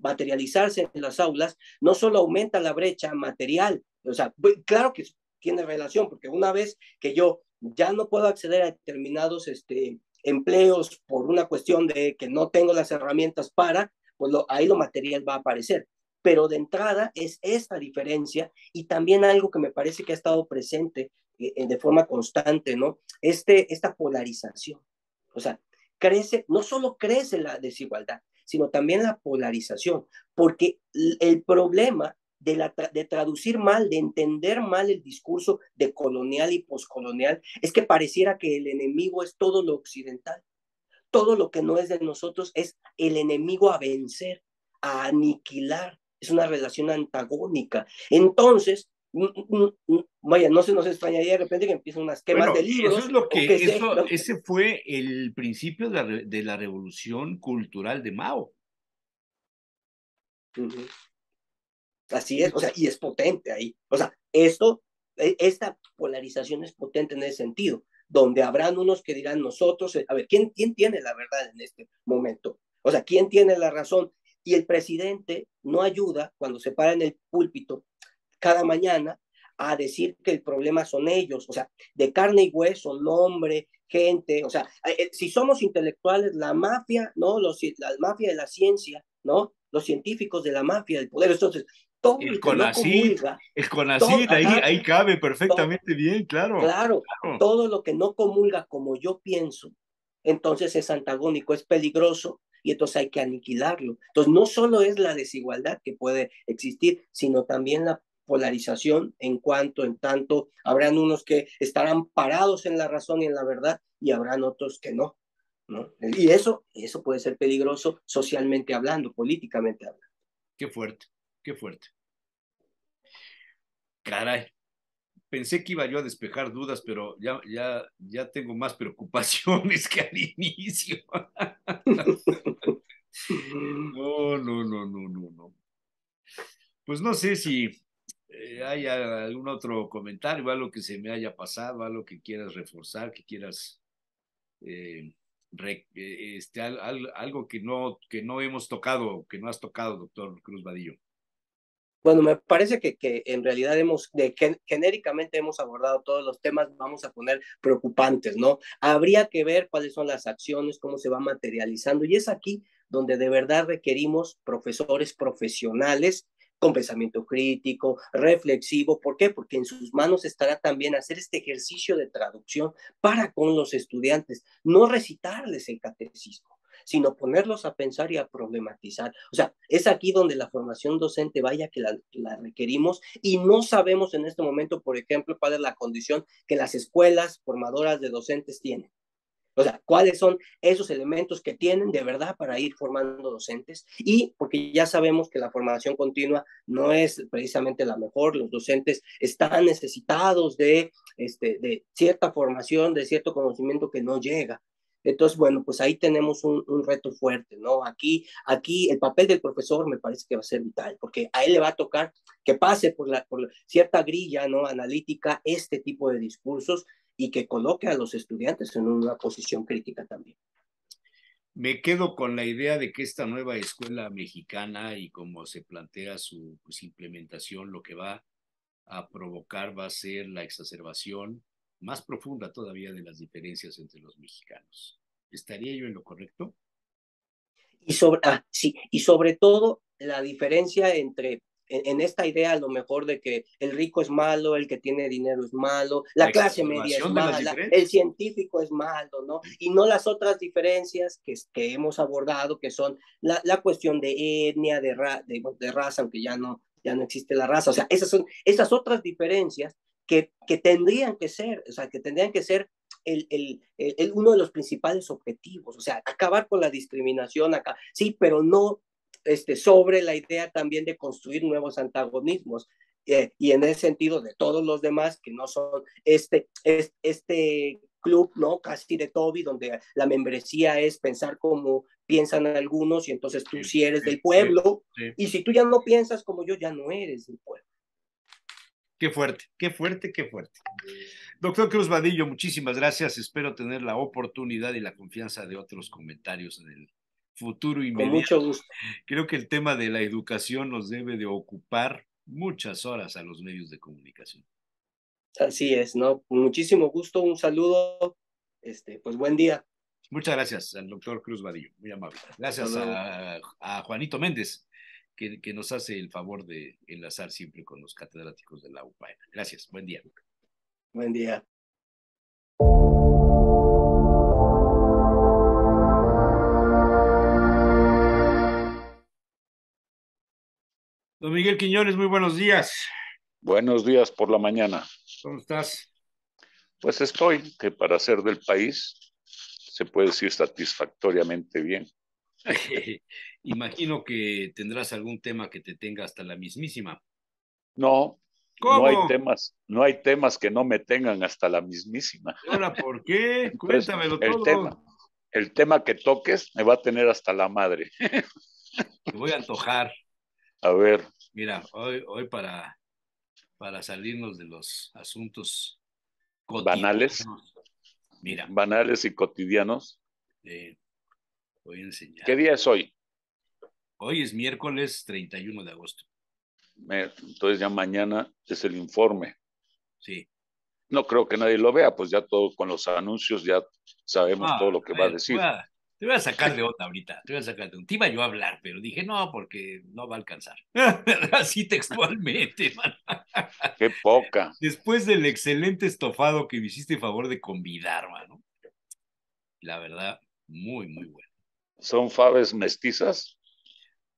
materializarse en las aulas, no solo aumenta la brecha material, o sea, claro que tiene relación, porque una vez que yo ya no puedo acceder a determinados este, empleos por una cuestión de que no tengo las herramientas para, pues ahí lo material va a aparecer. Pero de entrada es esta diferencia y también algo que me parece que ha estado presente eh, eh, de forma constante, ¿no? Este, esta polarización. O sea, crece, no solo crece la desigualdad, sino también la polarización, porque el problema de, la de traducir mal, de entender mal el discurso de colonial y poscolonial, es que pareciera que el enemigo es todo lo occidental. Todo lo que no es de nosotros es el enemigo a vencer, a aniquilar. Es una relación antagónica. Entonces, vaya, no se nos extrañaría de repente que empiecen unas quemas de libros. Eso es lo que, eso, ese fue el principio de la, de la revolución cultural de Mao. Así es, o sea, y es potente ahí. O sea, esto, e, esta polarización es potente en ese sentido, donde habrán unos que dirán nosotros, a ver, ¿quién, quién tiene la verdad en este momento? O sea, ¿quién tiene la razón? Y el presidente no ayuda cuando se para en el púlpito cada mañana a decir que el problema son ellos, o sea, de carne y hueso, nombre, gente, o sea, eh, eh, si somos intelectuales, la mafia, ¿no? Los, la mafia de la ciencia, ¿no? Los científicos de la mafia del poder. Entonces, todo el CONACYT, el CONACYT, ahí, ahí cabe perfectamente bien, claro, claro. todo lo que no comulga como yo pienso, entonces es antagónico, es peligroso y entonces hay que aniquilarlo. Entonces no solo es la desigualdad que puede existir, sino también la polarización en cuanto, en tanto, habrán unos que estarán parados en la razón y en la verdad y habrán otros que no. ¿no? Y eso, eso puede ser peligroso socialmente hablando, políticamente hablando. Qué fuerte. Qué fuerte. Caray. Pensé que iba yo a despejar dudas, pero ya, ya, ya tengo más preocupaciones que al inicio. No, no, no, no, no, no. Pues no sé si eh, hay algún otro comentario, algo que se me haya pasado, algo que quieras reforzar, que quieras eh, eh, este, algo que no, que no hemos tocado, que no has tocado, doctor Cruz Vadillo. Bueno, me parece que, que en realidad hemos, de, genéricamente hemos abordado todos los temas, vamos a poner preocupantes, ¿no? Habría que ver cuáles son las acciones, cómo se va materializando, y es aquí donde de verdad requerimos profesores profesionales con pensamiento crítico, reflexivo. ¿Por qué? Porque en sus manos estará también hacer este ejercicio de traducción para con los estudiantes, no recitarles el catecismo sino ponerlos a pensar y a problematizar. O sea, es aquí donde la formación docente vaya que la, requerimos y no sabemos en este momento, por ejemplo, cuál es la condición que las escuelas formadoras de docentes tienen. O sea, cuáles son esos elementos que tienen de verdad para ir formando docentes y porque ya sabemos que la formación continua no es precisamente la mejor, los docentes están necesitados de, este, de cierta formación, de cierto conocimiento que no llega. Entonces, bueno, pues ahí tenemos un, reto fuerte, ¿no? Aquí, aquí el papel del profesor me parece que va a ser vital, porque a él le va a tocar que pase por, la, por cierta grilla, ¿no? Analítica este tipo de discursos y que coloque a los estudiantes en una posición crítica también. Me quedo con la idea de que esta nueva escuela mexicana y como se plantea su pues, implementación, lo que va a provocar va a ser la exacerbación más profunda todavía de las diferencias entre los mexicanos. ¿Estaría yo en lo correcto? Y sobre, ah, sí, y sobre todo la diferencia entre en, esta idea a lo mejor de que el rico es malo, el que tiene dinero es malo, la, clase media es mala, el científico es malo, ¿no? Y no las otras diferencias que, que hemos abordado, que son la, la cuestión de etnia, de, de, de, raza, aunque ya no, ya no existe la raza. O sea, esas son esas otras diferencias que, que tendrían que ser, o sea, que tendrían que ser el, el, el, uno de los principales objetivos, o sea, acabar con la discriminación acá, sí, pero no este, sobre la idea también de construir nuevos antagonismos. Eh, y en ese sentido de todos los demás que no son este, este, este club, ¿no? Casi de Toby, donde la membresía es pensar como piensan algunos y entonces tú sí, eres del pueblo y si tú ya no piensas como yo, ya no eres del pueblo. Qué fuerte, qué fuerte, qué fuerte. Doctor Cruz Vadillo, muchísimas gracias. Espero tener la oportunidad y la confianza de otros comentarios en el futuro inmediato. Con mucho gusto. Creo que el tema de la educación nos debe de ocupar muchas horas a los medios de comunicación. Así es, ¿no? muchísimo gusto, un saludo, este, pues buen día. Muchas gracias al doctor Cruz Vadillo, muy amable. Gracias a, Juanito Méndez, que, que, nos hace el favor de enlazar siempre con los catedráticos de la UPAE. Gracias, buen día. Buen día. Don Miguel Quiñones, muy buenos días. Buenos días por la mañana. ¿Cómo estás? Pues estoy, que para ser del país se puede decir satisfactoriamente bien. Imagino que tendrás algún tema que te tenga hasta la mismísima. No, no hay temas, no hay temas que no me tengan hasta la mismísima. Ahora, ¿por qué? Cuéntamelo el todo. Tema, el tema que toques me va a tener hasta la madre. Te voy a antojar. A ver. Mira, hoy, hoy para, para salirnos de los asuntos banales. Mira. Banales y cotidianos. Eh, voy a enseñar. ¿Qué día es hoy? Hoy es miércoles 31 de agosto. Entonces ya mañana es el informe. Sí. No creo que nadie lo vea, pues ya todo con los anuncios ya sabemos todo lo que va a decir. Te voy a sacar de onda ahorita, te voy a sacar de onda. Te iba yo a hablar, pero dije, no, porque no va a alcanzar. Así textualmente, man. Qué poca. Después del excelente estofado que me hiciste favor de convidar, mano. La verdad, muy, muy bueno. ¿Son faves mestizas?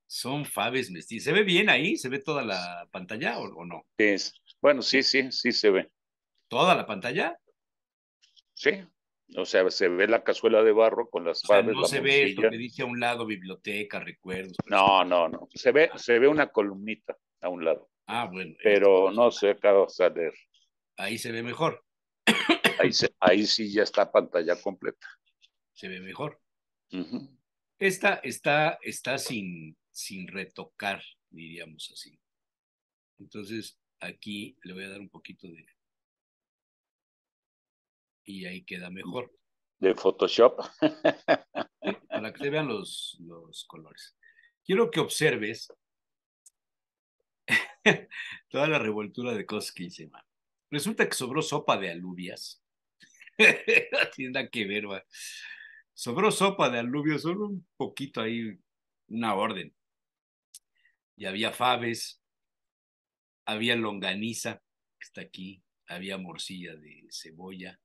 Son faves mestizas. ¿Se ve bien ahí? ¿Se ve toda la pantalla o, o no? Sí, bueno, sí, sí, sí se ve. ¿Toda la pantalla? Sí, o sea, se ve la cazuela de barro con las o no se ve esto que dice a un lado biblioteca, recuerdos. No, no, no. Se ve, se ve una columnita a un lado. Ah, bueno. Pero no se acaba de saber. Ahí se ve mejor. Ahí, ahí sí ya está pantalla completa. Se ve mejor. Esta está, está sin, sin retocar, diríamos así. Entonces, aquí le voy a dar un poquito de y ahí queda mejor. De Photoshop. para que se vean los, los colores. Quiero que observes toda la revoltura de cosas que hice, man. Resulta que sobró sopa de alubias. Tiene que ver, man. Sobró sopa de alubias, solo un poquito ahí, una orden. Y había faves, había longaniza, que está aquí, había morcilla de cebolla,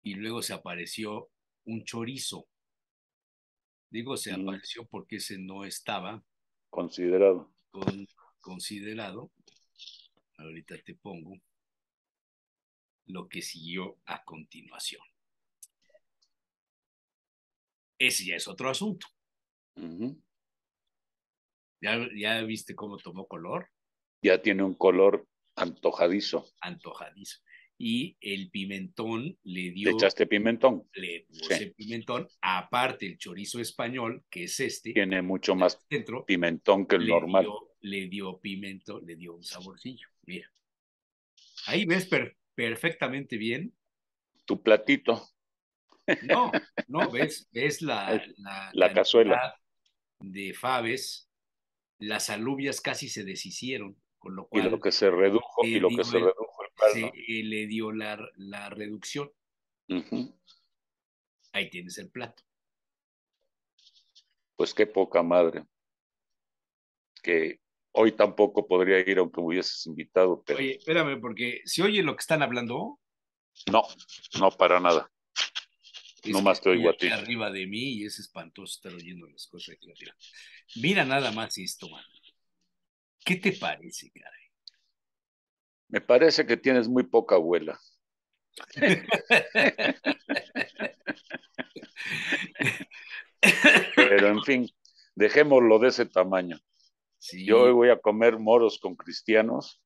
y luego se apareció un chorizo. Digo, se mm. apareció porque ese no estaba considerado. considerado. Ahorita te pongo lo que siguió a continuación. Ese ya es otro asunto. ¿Ya, ¿Ya viste cómo tomó color? Ya tiene un color antojadizo. Antojadizo. y el pimentón le dio. Le echaste pimentón. Le puse pimentón, aparte el chorizo español, que es este. Tiene mucho más pimentón que el normal. le dio pimento, le dio un saborcillo. Mira. Ahí ves perfectamente bien. Tu platito. No, no, ves, ves la, la, cazuela de faves, las alubias casi se deshicieron, con lo cual. Y lo que se redujo, y lo que se redujo se le dio la, la reducción. Ahí tienes el plato. Pues qué poca madre. Que hoy tampoco podría ir aunque me hubieses invitado. Pero... Oye, espérame, porque si oye lo que están hablando. No, no para nada. No más te oigo a ti. arriba de mí y es espantoso estar oyendo las cosas que Mira nada más esto, man. ¿Qué te parece, caray? Me parece que tienes muy poca abuela. Pero en fin, dejémoslo de ese tamaño. Yo hoy voy a comer moros con cristianos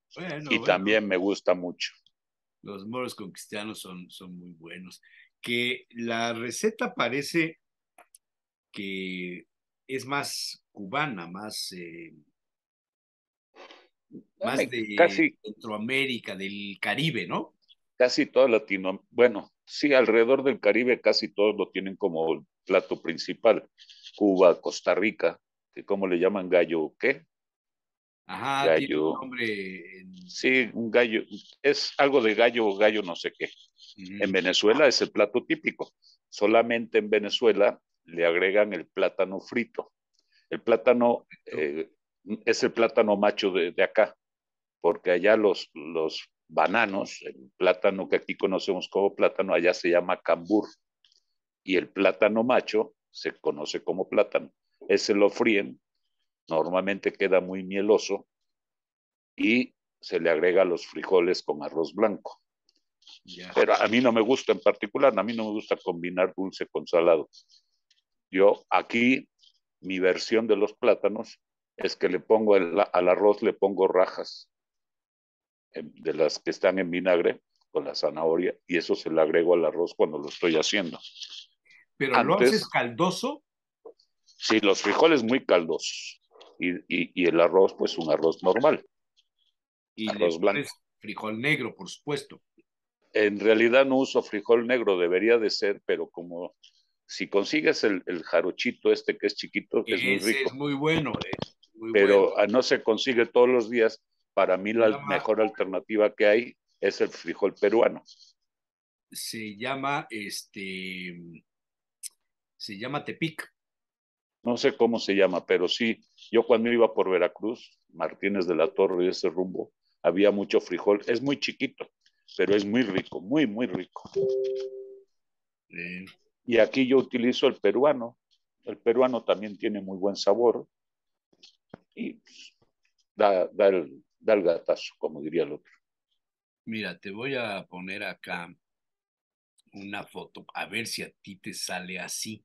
y también me gusta mucho. Los moros con cristianos son, son muy buenos. Que la receta parece que es más cubana, más eh, más de casi, Centroamérica, del Caribe, ¿no? Casi toda Latinoamérica, bueno, sí, alrededor del Caribe casi todos lo tienen como plato principal. Cuba, Costa Rica, que cómo le llaman gallo, ¿qué? Ajá, gallo. un nombre. Sí, un gallo, es algo de gallo, gallo no sé qué. En Venezuela es el plato típico. Solamente en Venezuela le agregan el plátano frito. El plátano eh, es el plátano macho de, acá, porque allá los, los bananos, el plátano que aquí conocemos como plátano, allá se llama cambur, y el plátano macho se conoce como plátano. Ese lo fríen, normalmente queda muy mieloso, y se le agrega los frijoles con arroz blanco. Pero a mí no me gusta en particular, a mí no me gusta combinar dulce con salado. Yo aquí, mi versión de los plátanos es que le pongo al arroz, le pongo rajas de las que están en vinagre con la zanahoria y eso se le agrego al arroz cuando lo estoy haciendo. ¿Pero lo haces caldoso? Sí, los frijoles muy caldosos y, el arroz pues un arroz normal. Y arroz blanco. frijol negro, por supuesto. En realidad no uso frijol negro, debería de ser, pero como si consigues el, jarochito este que es chiquito, que es muy rico. es muy bueno. Eh pero no se consigue todos los días. Para mí la mejor alternativa que hay es el frijol peruano. Se llama este se llama Tepic. No sé cómo se llama, pero sí, yo cuando iba por Veracruz, Martínez de la Torre y ese rumbo, había mucho frijol. Es muy chiquito, pero es muy rico, muy, muy rico. Y aquí yo utilizo el peruano. El peruano también tiene muy buen sabor y pues, da, da, el, da el gatazo, como diría el otro. Mira, te voy a poner acá una foto, a ver si a ti te sale así,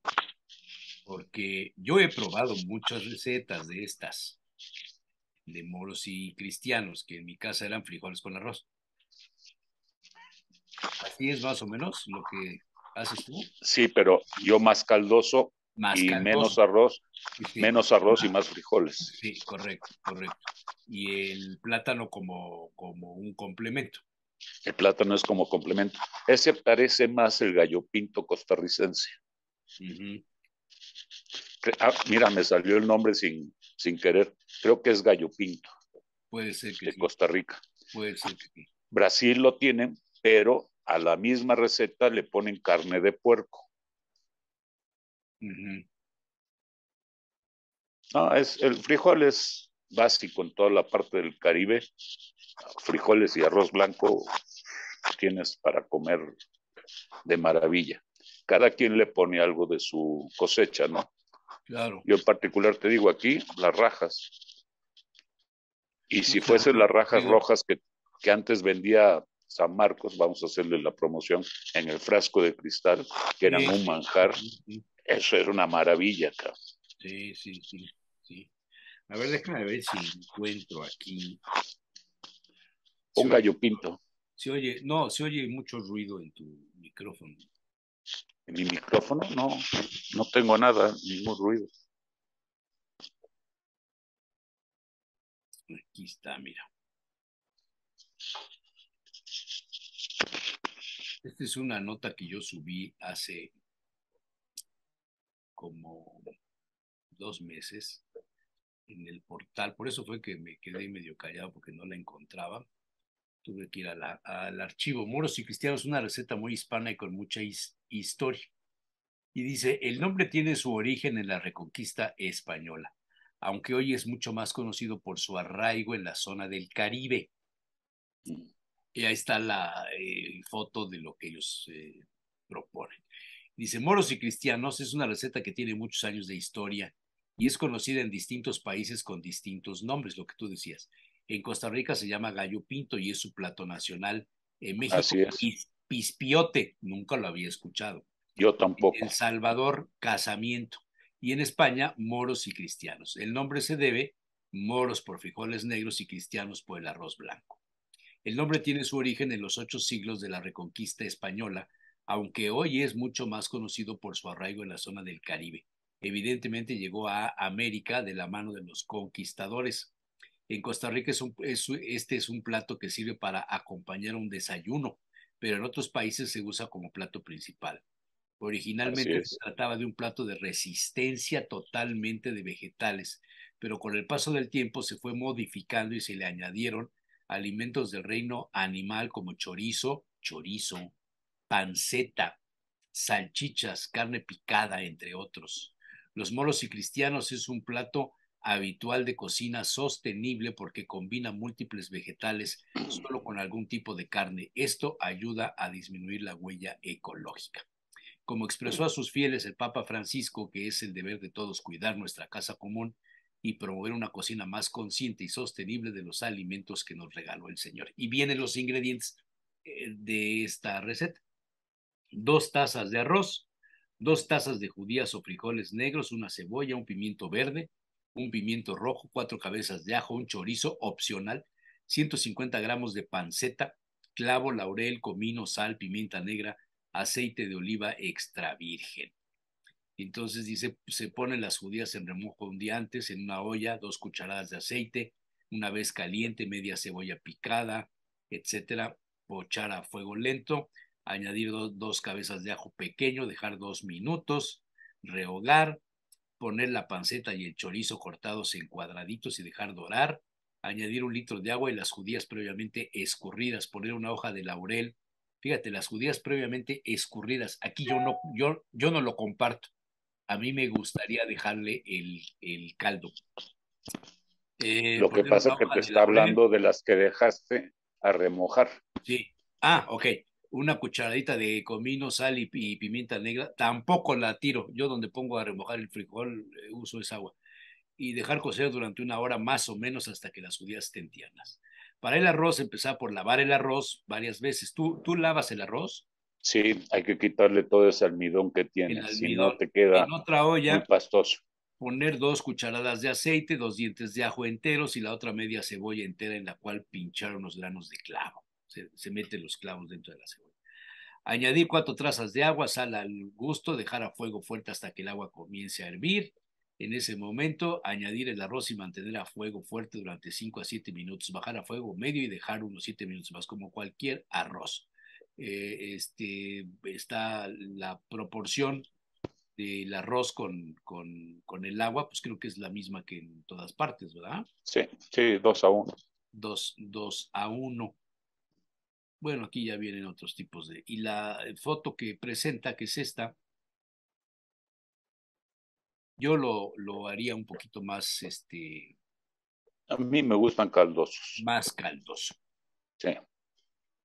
porque yo he probado muchas recetas de estas, de moros y cristianos, que en mi casa eran frijoles con arroz. Así es más o menos lo que haces tú. Sí, pero yo más caldoso y menos arroz, menos arroz y más frijoles. Sí, correcto, correcto. Y el plátano como, como un complemento. El plátano es como complemento. Ese parece más el gallo pinto costarricense. Ah, mira, me salió el nombre sin, sin querer. Creo que es gallo pinto. Puede ser que de Costa Rica. Puede ser que sí. Brasil lo tienen, pero a la misma receta le ponen carne de puerco. No, es, el frijol es básico en toda la parte del Caribe. Frijoles y arroz blanco tienes para comer de maravilla. Cada quien le pone algo de su cosecha, ¿no? Claro. Yo en particular te digo aquí, las rajas. Y si fuesen las rajas rojas que, que antes vendía San Marcos, vamos a hacerle la promoción en el frasco de cristal, que eran un manjar. Eso era una maravilla, cabrón. Sí, sí, sí, sí. A ver, déjame ver si encuentro aquí. Un gallo pinto. Se oye, no, se oye mucho ruido en tu micrófono. En mi micrófono no, no tengo nada, ningún ruido. Aquí está, mira. Esta es una nota que yo subí hace como dos meses en el portal. Por eso fue que me quedé medio callado porque no la encontraba. Tuve que ir al archivo. Moros y Cristianos, una receta muy hispana y con mucha historia. Y dice, el nombre tiene su origen en la reconquista española, aunque hoy es mucho más conocido por su arraigo en la zona del Caribe. Y ahí está la eh, foto de lo que ellos eh, proponen. Dice, Moros y Cristianos es una receta que tiene muchos años de historia y es conocida en distintos países con distintos nombres, lo que tú decías. En Costa Rica se llama gallo pinto y es su plato nacional. En México, pispiote, nunca lo había escuchado. Yo tampoco. En El Salvador, casamiento. Y en España, moros y cristianos. El nombre se debe moros por frijoles negros y cristianos por el arroz blanco. El nombre tiene su origen en los ocho siglos de la Reconquista española, aunque hoy es mucho más conocido por su arraigo en la zona del Caribe. Evidentemente llegó a América de la mano de los conquistadores. En Costa Rica este es un plato que sirve para acompañar un desayuno, pero en otros países se usa como plato principal. Originalmente se trataba de un plato de resistencia totalmente de vegetales, pero con el paso del tiempo se fue modificando y se le añadieron alimentos del reino animal como chorizo, chorizo, panceta, salchichas, carne picada, entre otros. Los moros y cristianos es un plato habitual de cocina sostenible porque combina múltiples vegetales solo con algún tipo de carne. Esto ayuda a disminuir la huella ecológica. Como expresó a sus fieles el Papa Francisco, que es el deber de todos cuidar nuestra casa común, y promover una cocina más consciente y sostenible de los alimentos que nos regaló el Señor. Y vienen los ingredientes eh, de esta receta. Dos tazas de arroz, dos tazas de judías o frijoles negros, una cebolla, un pimiento verde, un pimiento rojo, cuatro cabezas de ajo, un chorizo opcional, 150 gramos de panceta, clavo, laurel, comino, sal, pimienta negra, aceite de oliva extra virgen. Entonces dice, se ponen las judías en remojo un día antes en una olla, dos cucharadas de aceite, una vez caliente, media cebolla picada, etcétera, pochar a fuego lento, añadir dos cabezas de ajo pequeño, dejar dos minutos, rehogar, poner la panceta y el chorizo cortados en cuadraditos y dejar dorar, añadir un litro de agua y las judías previamente escurridas, poner una hoja de laurel. Fíjate, las judías previamente escurridas. Aquí yo no, yo, yo no lo comparto a mí me gustaría dejarle el, el caldo. Eh, Lo que pasa es que te está hablando de las que dejaste a remojar. Sí. Ah, ok. Una cucharadita de comino, sal y, pimienta negra. Tampoco la tiro. Yo donde pongo a remojar el frijol eh, uso esa agua. Y dejar cocer durante una hora más o menos hasta que las judías estén tiernas. Para el arroz, empezar por lavar el arroz varias veces. ¿Tú, tú lavas el arroz? Sí, hay que quitarle todo ese almidón que tiene, si no te queda en otra olla, muy pastoso. Poner dos cucharadas de aceite, dos dientes de ajo enteros y la otra media cebolla entera en la cual pinchar unos granos de clavo. Se, se meten los clavos dentro de la cebolla. Añadir cuatro trazas de agua, sal al gusto, dejar a fuego fuerte hasta que el agua comience a hervir. En ese momento, añadir el arroz y mantener a fuego fuerte durante 5 a 7 minutos. Bajar a fuego medio y dejar unos 7 minutos más, como cualquier arroz. Eh, este, está la proporción del arroz con, con, con, el agua, pues creo que es la misma que en todas partes, ¿verdad? Sí, sí, dos a uno. Dos, dos a uno. Bueno, aquí ya vienen otros tipos de... Y la foto que presenta, que es esta, yo lo, lo haría un poquito más, este... A mí me gustan caldosos. Más caldoso. Sí.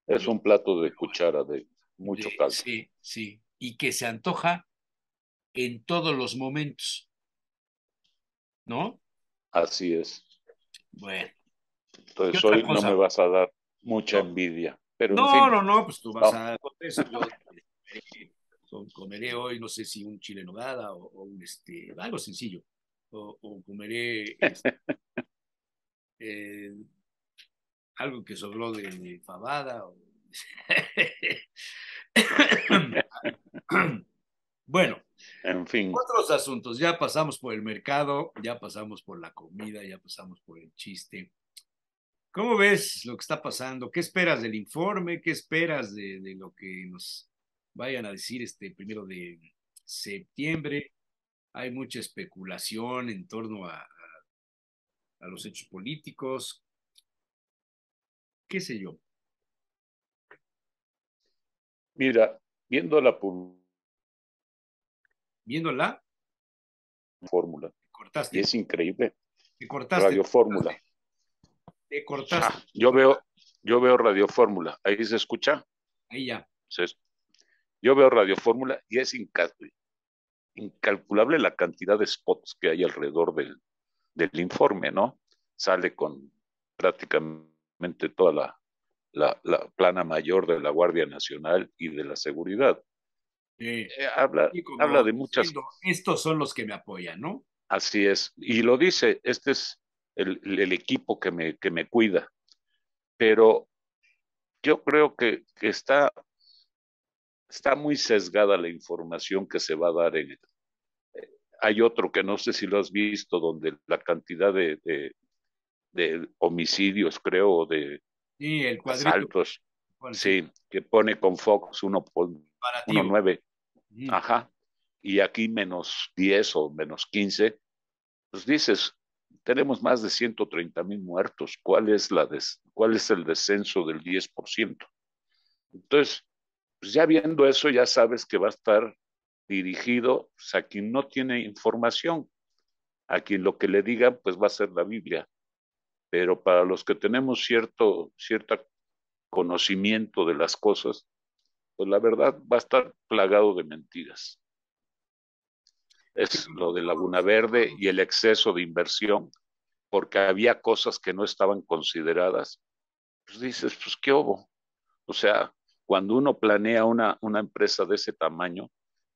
Es un plato de cuchara de mucho caldo. Sí, sí. Y que se antoja en todos los momentos. ¿No? Así es. Bueno. Entonces hoy no me vas a dar mucha envidia. Pero no, no, no, pues tú vas a Yo comeré hoy, no sé si un chile nogada o, un este, algo sencillo. O, comeré este, eh, algo que sobró de, fabada o bueno, en fin. Otros asuntos, ya pasamos por el mercado, ya pasamos por la comida, ya pasamos por el chiste. ¿Cómo ves lo que está pasando? ¿Qué esperas del informe? ¿Qué esperas de, de lo que nos vayan a decir este primero de septiembre? Hay mucha especulación en torno a, a, los hechos políticos. ¿Qué sé yo? Mira, viendo la viendo la fórmula. Cortaste. Y es increíble. Te cortaste. Radio Fórmula. Te cortaste. Ah, yo veo, yo veo Radio Fórmula. Ahí se escucha. Ahí ya. Yo veo Radio Fórmula y es incalculable la cantidad de spots que hay alrededor del, del informe, ¿no? Sale con prácticamente toda la, la, la, plana mayor de la Guardia Nacional y de la seguridad. Eh, habla, habla de muchas Estos son los que me apoyan, ¿no? Así es. Y lo dice, este es el, el equipo que me, que me cuida. Pero yo creo que, que, está, está muy sesgada la información que se va a dar en eh, hay otro que no sé si lo has visto, donde la cantidad de, de, de homicidios, creo, de sí, el asaltos, sí, que pone con Fox uno, 1.9. Ajá. Y aquí menos 10 o menos 15. Pues dices, tenemos más de 130 mil muertos. ¿Cuál es, la ¿Cuál es el descenso del 10%? Entonces, pues ya viendo eso, ya sabes que va a estar dirigido pues, a quien no tiene información, a quien lo que le digan, pues va a ser la Biblia. Pero para los que tenemos cierto, cierto conocimiento de las cosas, pues la verdad va a estar plagado de mentiras. Es lo de Laguna Verde y el exceso de inversión, porque había cosas que no estaban consideradas. Pues dices, pues qué hubo. O sea, cuando uno planea una, una empresa de ese tamaño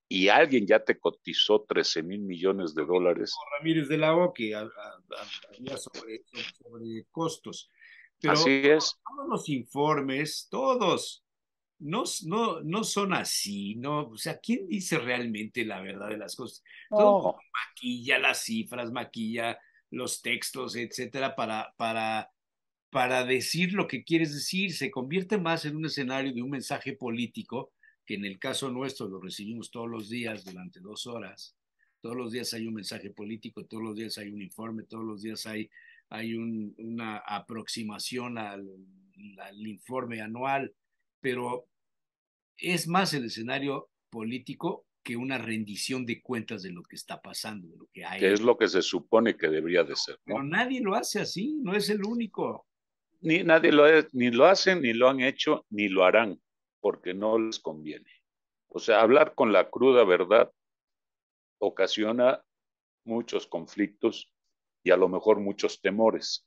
y alguien ya te cotizó 13 mil millones de dólares. Ramírez de la O, que había sobre, sobre costos. Pero Así es. Todos los informes, todos, no, no, no son así, ¿no? O sea, ¿quién dice realmente la verdad de las cosas? Todo maquilla las cifras, maquilla los textos, etcétera, para, para, para decir lo que quieres decir. Se convierte más en un escenario de un mensaje político, que en el caso nuestro lo recibimos todos los días durante dos horas. Todos los días hay un mensaje político, todos los días hay un informe, todos los días hay, hay un, una aproximación al, al informe anual pero es más el escenario político que una rendición de cuentas de lo que está pasando, de lo que hay. Que es lo que se supone que debería de ser. Pero nadie lo hace así, no es el único. Ni nadie lo, ni lo hacen, ni lo han hecho, ni lo harán, porque no les conviene. O sea, hablar con la cruda verdad ocasiona muchos conflictos y a lo mejor muchos temores.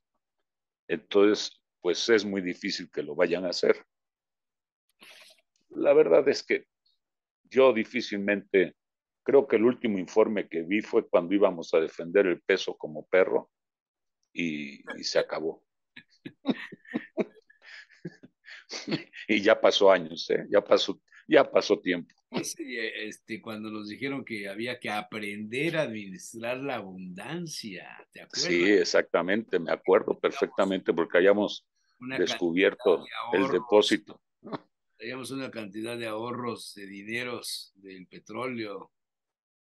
Entonces, pues es muy difícil que lo vayan a hacer la verdad es que yo difícilmente, creo que el último informe que vi fue cuando íbamos a defender el peso como perro y, se acabó. y ya pasó años, ¿eh? ya pasó, ya pasó tiempo. este, cuando nos dijeron que había que aprender a administrar la abundancia, ¿te acuerdas? Sí, exactamente, me acuerdo perfectamente porque hayamos descubierto el depósito teníamos una cantidad de ahorros de dineros del petróleo.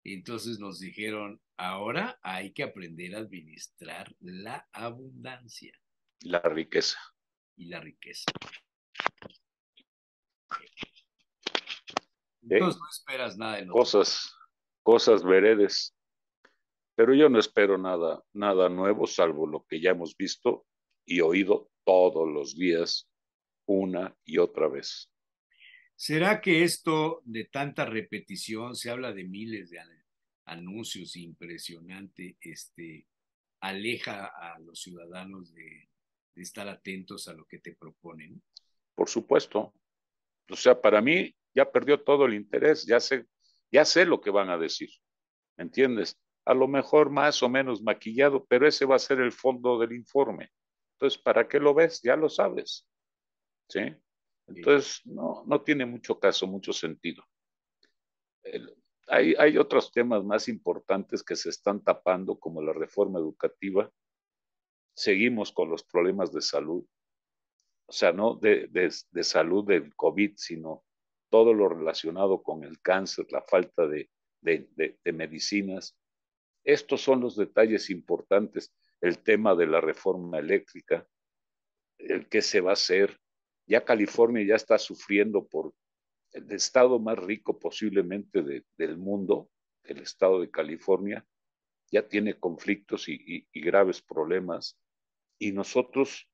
Y entonces nos dijeron, ahora hay que aprender a administrar la abundancia. La riqueza. Y la riqueza. Entonces no esperas nada de Cosas, cosas veredes. Pero yo no espero nada, nada nuevo, salvo lo que ya hemos visto y oído todos los días, una y otra vez. ¿Será que esto de tanta repetición, se habla de miles de anuncios impresionante, este, aleja a los ciudadanos de, estar atentos a lo que te proponen? Por supuesto. O sea, para mí ya perdió todo el interés, ya sé, ya sé lo que van a decir. ¿Entiendes? A lo mejor más o menos maquillado, pero ese va a ser el fondo del informe. Entonces, ¿para qué lo ves? Ya lo sabes. ¿Sí? Entonces, no, no tiene mucho caso, mucho sentido. hay, hay otros temas más importantes que se están tapando, como la reforma educativa. Seguimos con los problemas de salud, o sea, no de, de, de salud del COVID, sino todo lo relacionado con el cáncer, la falta de, de, medicinas. Estos son los detalles importantes, el tema de la reforma eléctrica, el qué se va a hacer. Ya California ya está sufriendo por el estado más rico posiblemente de, del mundo, el estado de California, ya tiene conflictos y, graves problemas. Y nosotros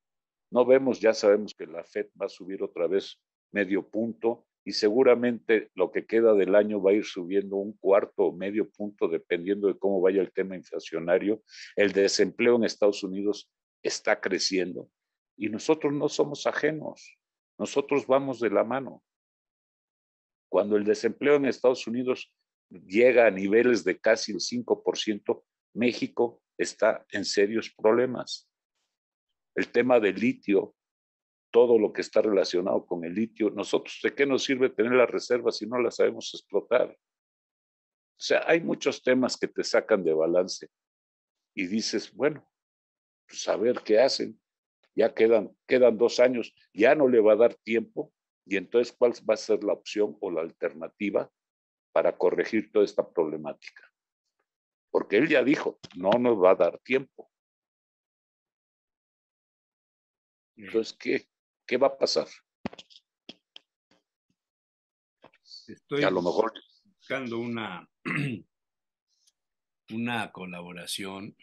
no vemos, ya sabemos que la FED va a subir otra vez medio punto y seguramente lo que queda del año va a ir subiendo un cuarto o medio punto dependiendo de cómo vaya el tema inflacionario. El desempleo en Estados Unidos está creciendo y nosotros no somos ajenos, nosotros vamos de la mano. Cuando el desempleo en Estados Unidos llega a niveles de casi el 5%, México está en serios problemas. El tema del litio todo lo que está relacionado con el litio. Nosotros, ¿de qué nos sirve tener las reservas si no las sabemos explotar? O sea, hay muchos temas que te sacan de balance y dices, bueno, pues a ver qué hacen. Ya quedan, quedan dos años, ya no le va a dar tiempo. Y entonces, ¿cuál va a ser la opción o la alternativa para corregir toda esta problemática? Porque él ya dijo, no nos va a dar tiempo. Entonces, ¿qué? ¿Qué va a pasar? Estoy a lo mejor buscando una, una colaboración.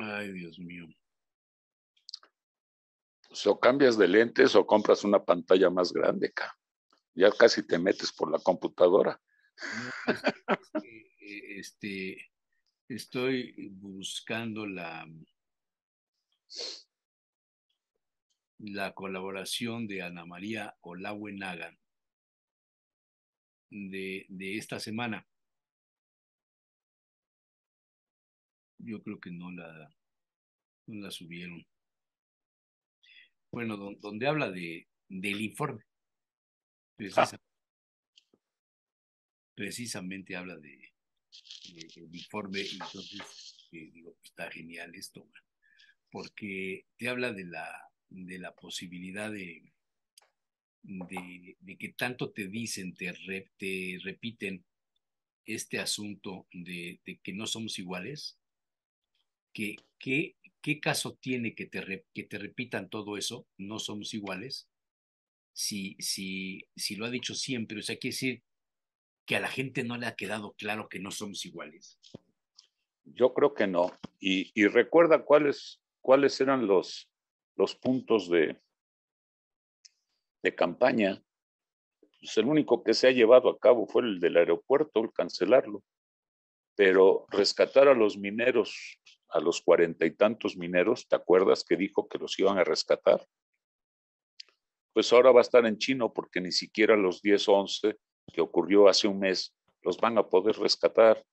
Ay, Dios mío. O cambias de lentes o compras una pantalla más grande, acá. Ya casi te metes por la computadora. este, estoy buscando la, la colaboración de Ana María Olahuenaga de, de esta semana. Yo creo que no la, no la subieron. Bueno, donde habla de, del informe. Precisamente, precisamente habla de, el informe, entonces eh, digo, está genial esto, porque te habla de la, de la posibilidad de, de, que tanto te dicen, te, te repiten este asunto de, que no somos iguales, que, ¿qué caso tiene que te, que te repitan todo eso, no somos iguales? Si, si, si lo ha dicho siempre, o sea, quiere decir que a la gente no le ha quedado claro que no somos iguales? Yo creo que no. Y, recuerda cuáles, cuáles eran los, los puntos de, de campaña. Pues el único que se ha llevado a cabo fue el del aeropuerto, el cancelarlo. Pero rescatar a los mineros, a los cuarenta y tantos mineros, ¿te acuerdas que dijo que los iban a rescatar? Pues ahora va a estar en chino porque ni siquiera los 10 o 11 que ocurrió hace un mes, los van a poder rescatar.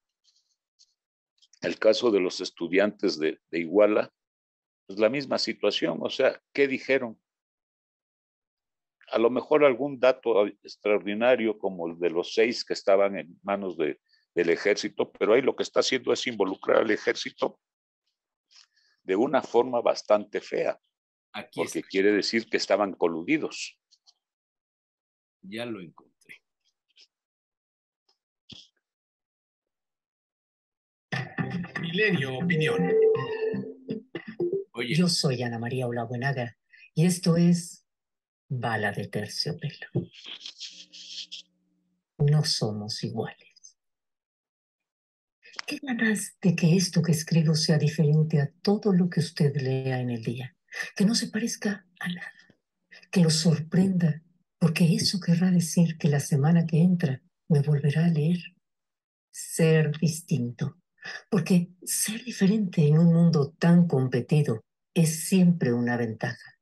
El caso de los estudiantes de, Iguala, pues la misma situación, o sea, ¿qué dijeron? A lo mejor algún dato extraordinario como el de los seis que estaban en manos de, del ejército, pero ahí lo que está haciendo es involucrar al ejército de una forma bastante fea, porque quiere decir que estaban coludidos. Ya lo encontré. Milenio Opinión. Yo soy Ana María Olabuenaga y esto es Bala de Terciopelo. No somos iguales. ¿Qué ganas de que esto que escribo sea diferente a todo lo que usted lea en el día? Que no se parezca a nada. Que lo sorprenda, porque eso querrá decir que la semana que entra me volverá a leer. Ser distinto porque ser diferente en un mundo tan competido es siempre una ventaja.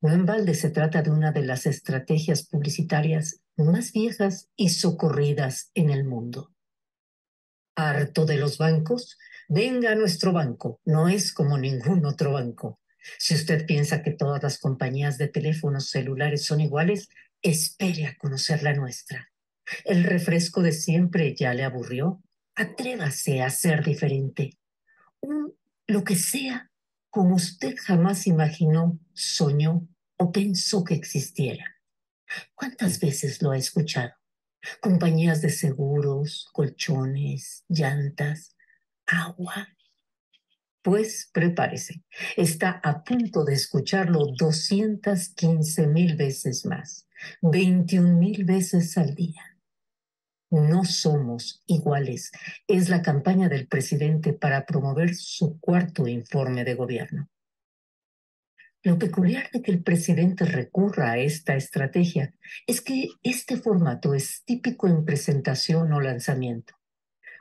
No en balde se trata de una de las estrategias publicitarias más viejas y socorridas en el mundo. ¿Harto de los bancos? Venga a nuestro banco, no es como ningún otro banco. Si usted piensa que todas las compañías de teléfonos celulares son iguales, espere a conocer la nuestra. El refresco de siempre ya le aburrió. Atrévase a ser diferente. Lo que sea, como usted jamás imaginó, soñó o pensó que existiera. ¿Cuántas veces lo ha escuchado? Compañías de seguros, colchones, llantas, agua. Pues prepárese, está a punto de escucharlo 215 mil veces más, 21 mil veces al día. No somos iguales. Es la campaña del presidente para promover su cuarto informe de gobierno. Lo peculiar de que el presidente recurra a esta estrategia es que este formato es típico en presentación o lanzamiento.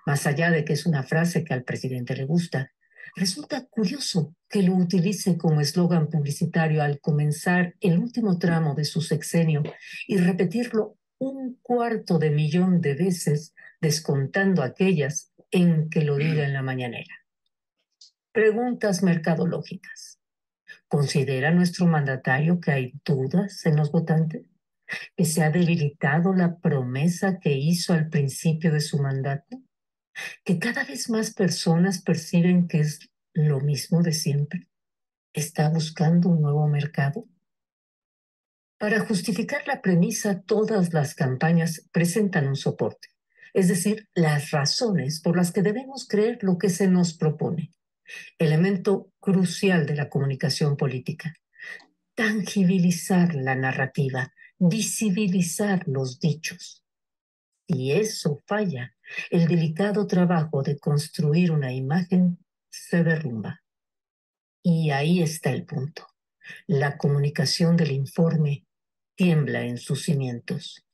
Más allá de que es una frase que al presidente le gusta, resulta curioso que lo utilice como eslogan publicitario al comenzar el último tramo de su sexenio y repetirlo un cuarto de millón de veces, descontando aquellas en que lo diga en la mañanera. Preguntas mercadológicas. ¿Considera nuestro mandatario que hay dudas en los votantes? ¿Que se ha debilitado la promesa que hizo al principio de su mandato? ¿Que cada vez más personas perciben que es lo mismo de siempre? ¿Está buscando un nuevo mercado? Para justificar la premisa, todas las campañas presentan un soporte, es decir, las razones por las que debemos creer lo que se nos propone, elemento crucial de la comunicación política. Tangibilizar la narrativa, visibilizar los dichos. Si eso falla, el delicado trabajo de construir una imagen se derrumba. Y ahí está el punto. La comunicación del informe tiembla en sus cimientos.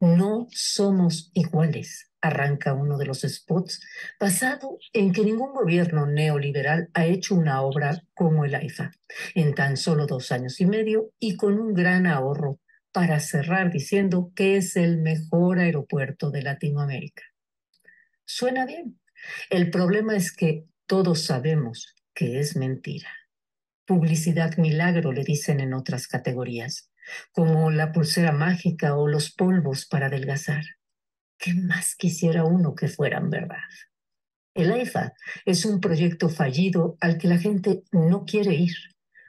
No somos iguales, arranca uno de los spots, basado en que ningún gobierno neoliberal ha hecho una obra como el AIFA, en tan solo dos años y medio y con un gran ahorro para cerrar diciendo que es el mejor aeropuerto de Latinoamérica. Suena bien. El problema es que todos sabemos que es mentira. Publicidad milagro, le dicen en otras categorías, como la pulsera mágica o los polvos para adelgazar. ¿Qué más quisiera uno que fueran verdad? El AIFA es un proyecto fallido al que la gente no quiere ir.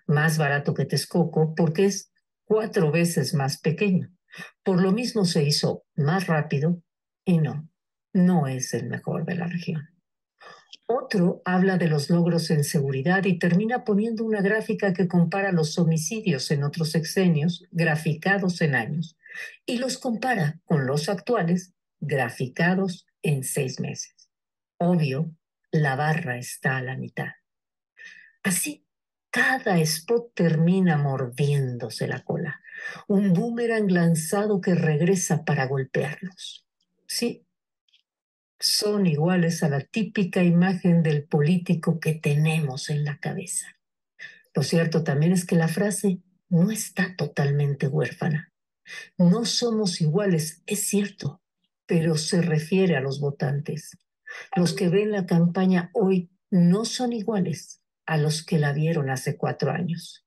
Más barato que Texcoco porque es cuatro veces más pequeño. Por lo mismo se hizo más rápido y no, no es el mejor de la región. Otro habla de los logros en seguridad y termina poniendo una gráfica que compara los homicidios en otros sexenios, graficados en años, y los compara con los actuales, graficados en seis meses. Obvio, la barra está a la mitad. Así, cada spot termina mordiéndose la cola, un boomerang lanzado que regresa para golpearlos. Sí, son iguales a la típica imagen del político que tenemos en la cabeza. Lo cierto también es que la frase no está totalmente huérfana. No somos iguales, es cierto, pero se refiere a los votantes. Los que ven la campaña hoy no son iguales a los que la vieron hace cuatro años.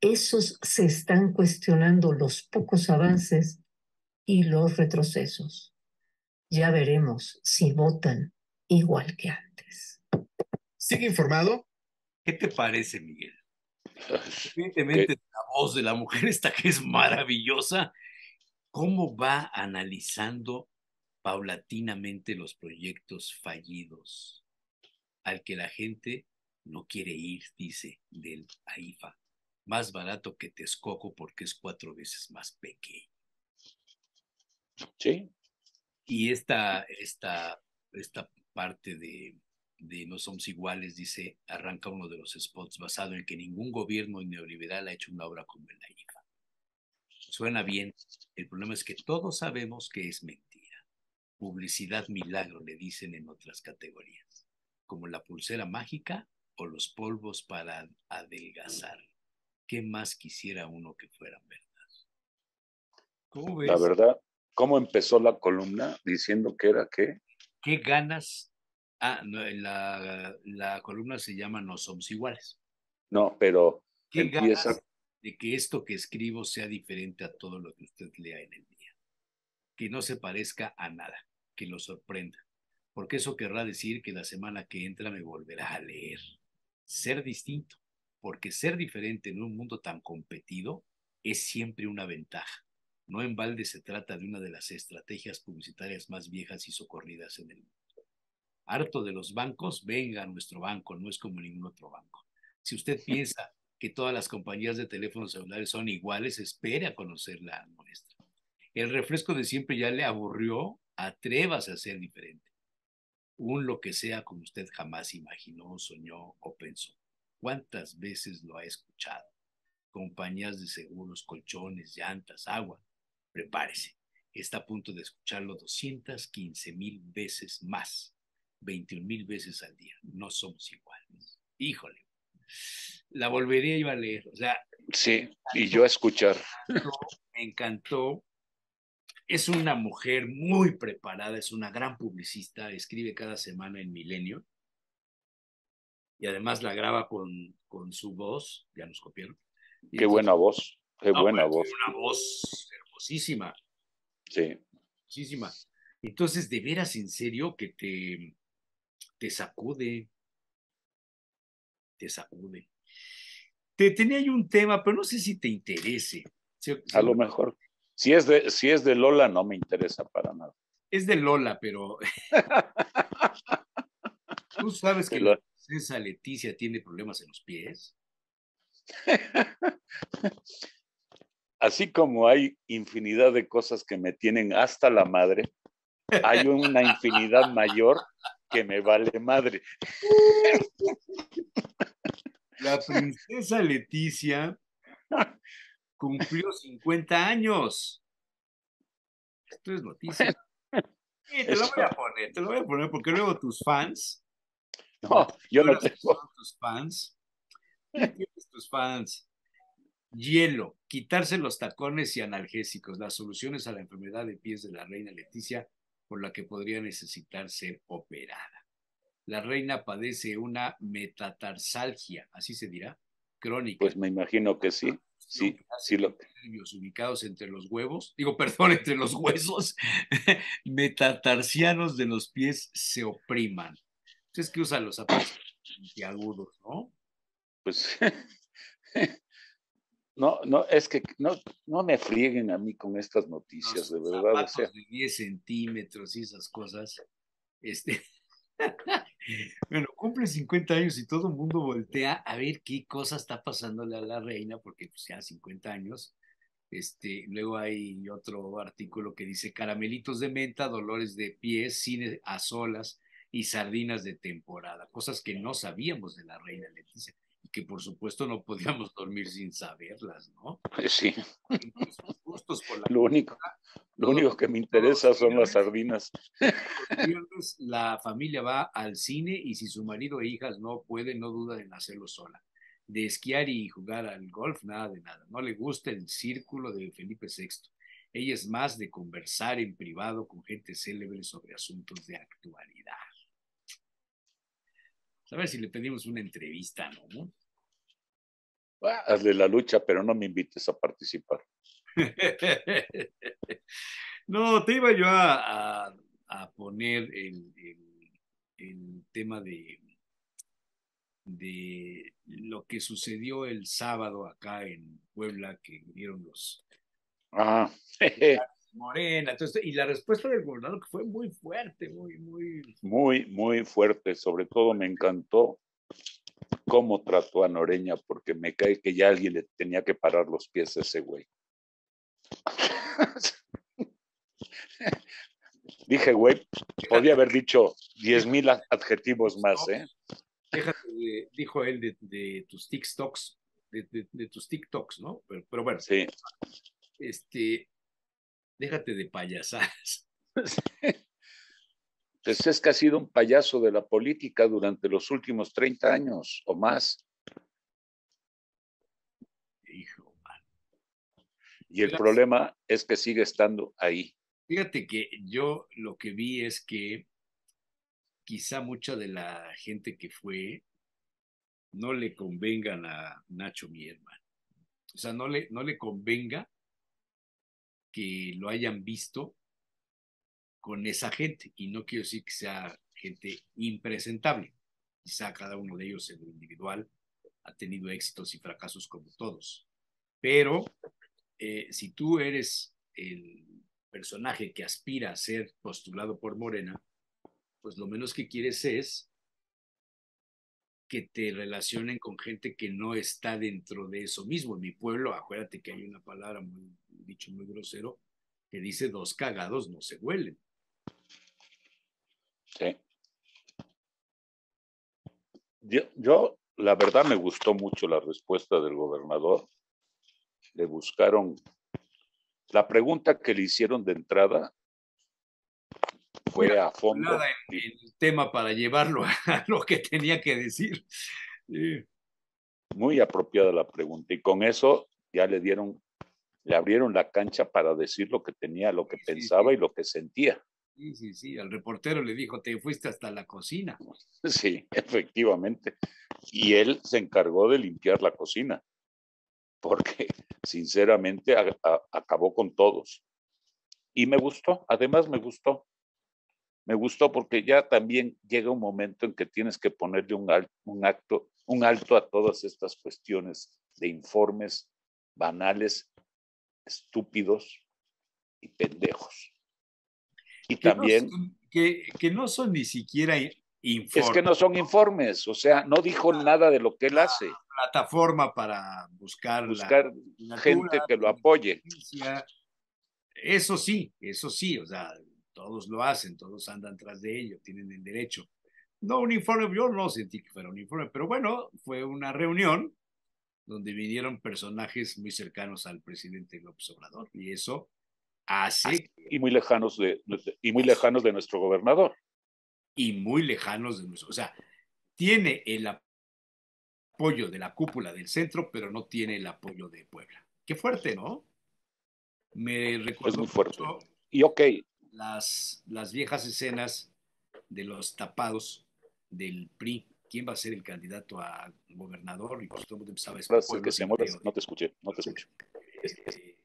Esos se están cuestionando los pocos avances y los retrocesos. Ya veremos si votan igual que antes. ¿Sigue informado? ¿Qué te parece, Miguel? Evidentemente, la voz de la mujer esta que es maravillosa, ¿cómo va analizando paulatinamente los proyectos fallidos al que la gente no quiere ir, dice, del AIFA? Más barato que Texcoco porque es cuatro veces más pequeño. Sí, y esta, esta, esta parte de, de No Somos Iguales, dice, arranca uno de los spots basado en que ningún gobierno neoliberal ha hecho una obra como la IFA. Suena bien, el problema es que todos sabemos que es mentira. Publicidad milagro, le dicen en otras categorías, como la pulsera mágica o los polvos para adelgazar. ¿Qué más quisiera uno que fueran verdad? ¿Cómo ves? La verdad, ¿Cómo empezó la columna? Diciendo que era que ¿Qué ganas? Ah, no, la, la columna se llama No somos iguales. No, pero ¿Qué empieza... de que esto que escribo sea diferente a todo lo que usted lea en el día? Que no se parezca a nada, que lo sorprenda. Porque eso querrá decir que la semana que entra me volverá a leer. Ser distinto, porque ser diferente en un mundo tan competido es siempre una ventaja. No en balde se trata de una de las estrategias publicitarias más viejas y socorridas en el mundo. Harto de los bancos, venga a nuestro banco, no es como ningún otro banco. Si usted piensa que todas las compañías de teléfonos celulares son iguales, espere a conocer la nuestra. El refresco de siempre ya le aburrió, atrévase a ser diferente. Un lo que sea como usted jamás imaginó, soñó o pensó. ¿Cuántas veces lo ha escuchado? Compañías de seguros, colchones, llantas, agua. Prepárese. Está a punto de escucharlo 215 mil veces más. 21 mil veces al día. No somos iguales. Híjole. La volvería yo a leer. O sea. Sí, y yo a escuchar. Me encantó. Es una mujer muy preparada, es una gran publicista, escribe cada semana en Milenio y además la graba con, con su voz, ya nos copiaron. Qué buena voz, qué buena voz. Una voz hermosísima. Sí. Hermosísima. Entonces, de veras, en serio, que te, te sacude. Te sacude. Te tenía yo un tema, pero no sé si te interese. A lo mejor. Si es, de, si es de Lola, no me interesa para nada. Es de Lola, pero. Tú sabes que la princesa Leticia tiene problemas en los pies. Así como hay infinidad de cosas que me tienen hasta la madre, hay una infinidad mayor que me vale madre. La princesa Leticia cumplió 50 años. Esto es noticia. te lo voy a poner, te lo voy a poner porque luego tus fans. No, yo no tengo. Tus fans. tus fans? Hielo, quitarse los tacones y analgésicos, las soluciones a la enfermedad de pies de la reina Leticia por la que podría necesitar ser operada. La reina padece una metatarsalgia, así se dirá, crónica. Pues me imagino que sí. Sí, sí lo... nervios ubicados entre los huevos, digo, perdón, entre los huesos metatarsianos de los pies se opriman. Entonces, ¿qué usan los zapatos agudos, no? Pues no, no, es que no, no me frieguen a mí con estas noticias, de verdad. O sea. de 10 centímetros y esas cosas. Este, bueno, cumple 50 años y todo el mundo voltea a ver qué cosa está pasándole a la reina, porque pues ya 50 años. Este, luego hay otro artículo que dice caramelitos de menta, dolores de pies, cine a solas y sardinas de temporada, cosas que no sabíamos de la reina Leticia y que por supuesto no podíamos dormir sin saberlas, ¿no? Sí. Lo único, lo único que me interesa son las sardinas. La familia va al cine y si su marido e hijas no pueden, no duda en hacerlo sola. De esquiar y jugar al golf, nada de nada. No le gusta el círculo de Felipe VI. Ella es más de conversar en privado con gente célebre sobre asuntos de actualidad. A ver si le pedimos una entrevista, ¿no? hazle la lucha, pero no me invites a participar. no, te iba yo a, poner el, tema de, de lo que sucedió el sábado acá en Puebla, que vieron los... Ah. Morena, y la respuesta del gobernador que fue muy fuerte, muy, muy... Muy, muy fuerte, sobre todo me encantó cómo trató a Noreña, porque me cae que ya alguien le tenía que parar los pies a ese güey. Dije, güey, podía haber dicho diez mil adjetivos más, ¿eh? Déjate, dijo él, de, tus TikToks, de, tus TikToks, ¿no? Pero, pero, bueno, sí. este, déjate de payasadas. Pues es que ha sido un payaso de la política durante los últimos 30 años o más. Y el problema es que sigue estando ahí. Fíjate que yo lo que vi es que quizá mucha de la gente que fue no le convengan a Nacho mi hermano. O sea, no le, no le convenga que lo hayan visto con esa gente. Y no quiero decir que sea gente impresentable. Quizá cada uno de ellos en lo individual ha tenido éxitos y fracasos como todos. Pero eh, si tú eres el personaje que aspira a ser postulado por Morena, pues lo menos que quieres es que te relacionen con gente que no está dentro de eso mismo. En mi pueblo, acuérdate que hay una palabra, muy, dicho muy grosero, que dice dos cagados no se huelen. Sí. Yo, yo, la verdad, me gustó mucho la respuesta del gobernador. Le buscaron la pregunta que le hicieron de entrada fue a fondo. Nada en, el tema para llevarlo a lo que tenía que decir. Muy apropiada la pregunta y con eso ya le dieron, le abrieron la cancha para decir lo que tenía, lo que pensaba y lo que sentía. Sí, sí, sí. Al reportero le dijo, te fuiste hasta la cocina. Sí, efectivamente. Y él se encargó de limpiar la cocina porque sinceramente acabó con todos. Y me gustó, además me gustó. Me gustó porque ya también llega un momento en que tienes que ponerle un, un, acto, un alto a todas estas cuestiones de informes banales, estúpidos y pendejos. Y también... que, que no son ni siquiera es que no son informes, o sea, no dijo nada de lo que él hace. Plataforma para buscar, buscar gente que lo apoye. Eso sí, eso sí, o sea, todos lo hacen, todos andan tras de ello, tienen el derecho. No un informe, yo no sentí que fuera un informe, pero bueno, fue una reunión donde vinieron personajes muy cercanos al presidente López Obrador y eso hace... Y muy lejanos de, y muy lejanos de nuestro gobernador y muy lejanos de nosotros. O sea, tiene el apoyo de la cúpula del centro, pero no tiene el apoyo de Puebla. Qué fuerte, ¿no? Me recuerdo es muy fuerte. y ok. Las, las viejas escenas de los tapados del PRI. ¿Quién va a ser el candidato a gobernador? Y pues todo el mundo empezaba a decir, que se no te escuché, no te escucho. Este,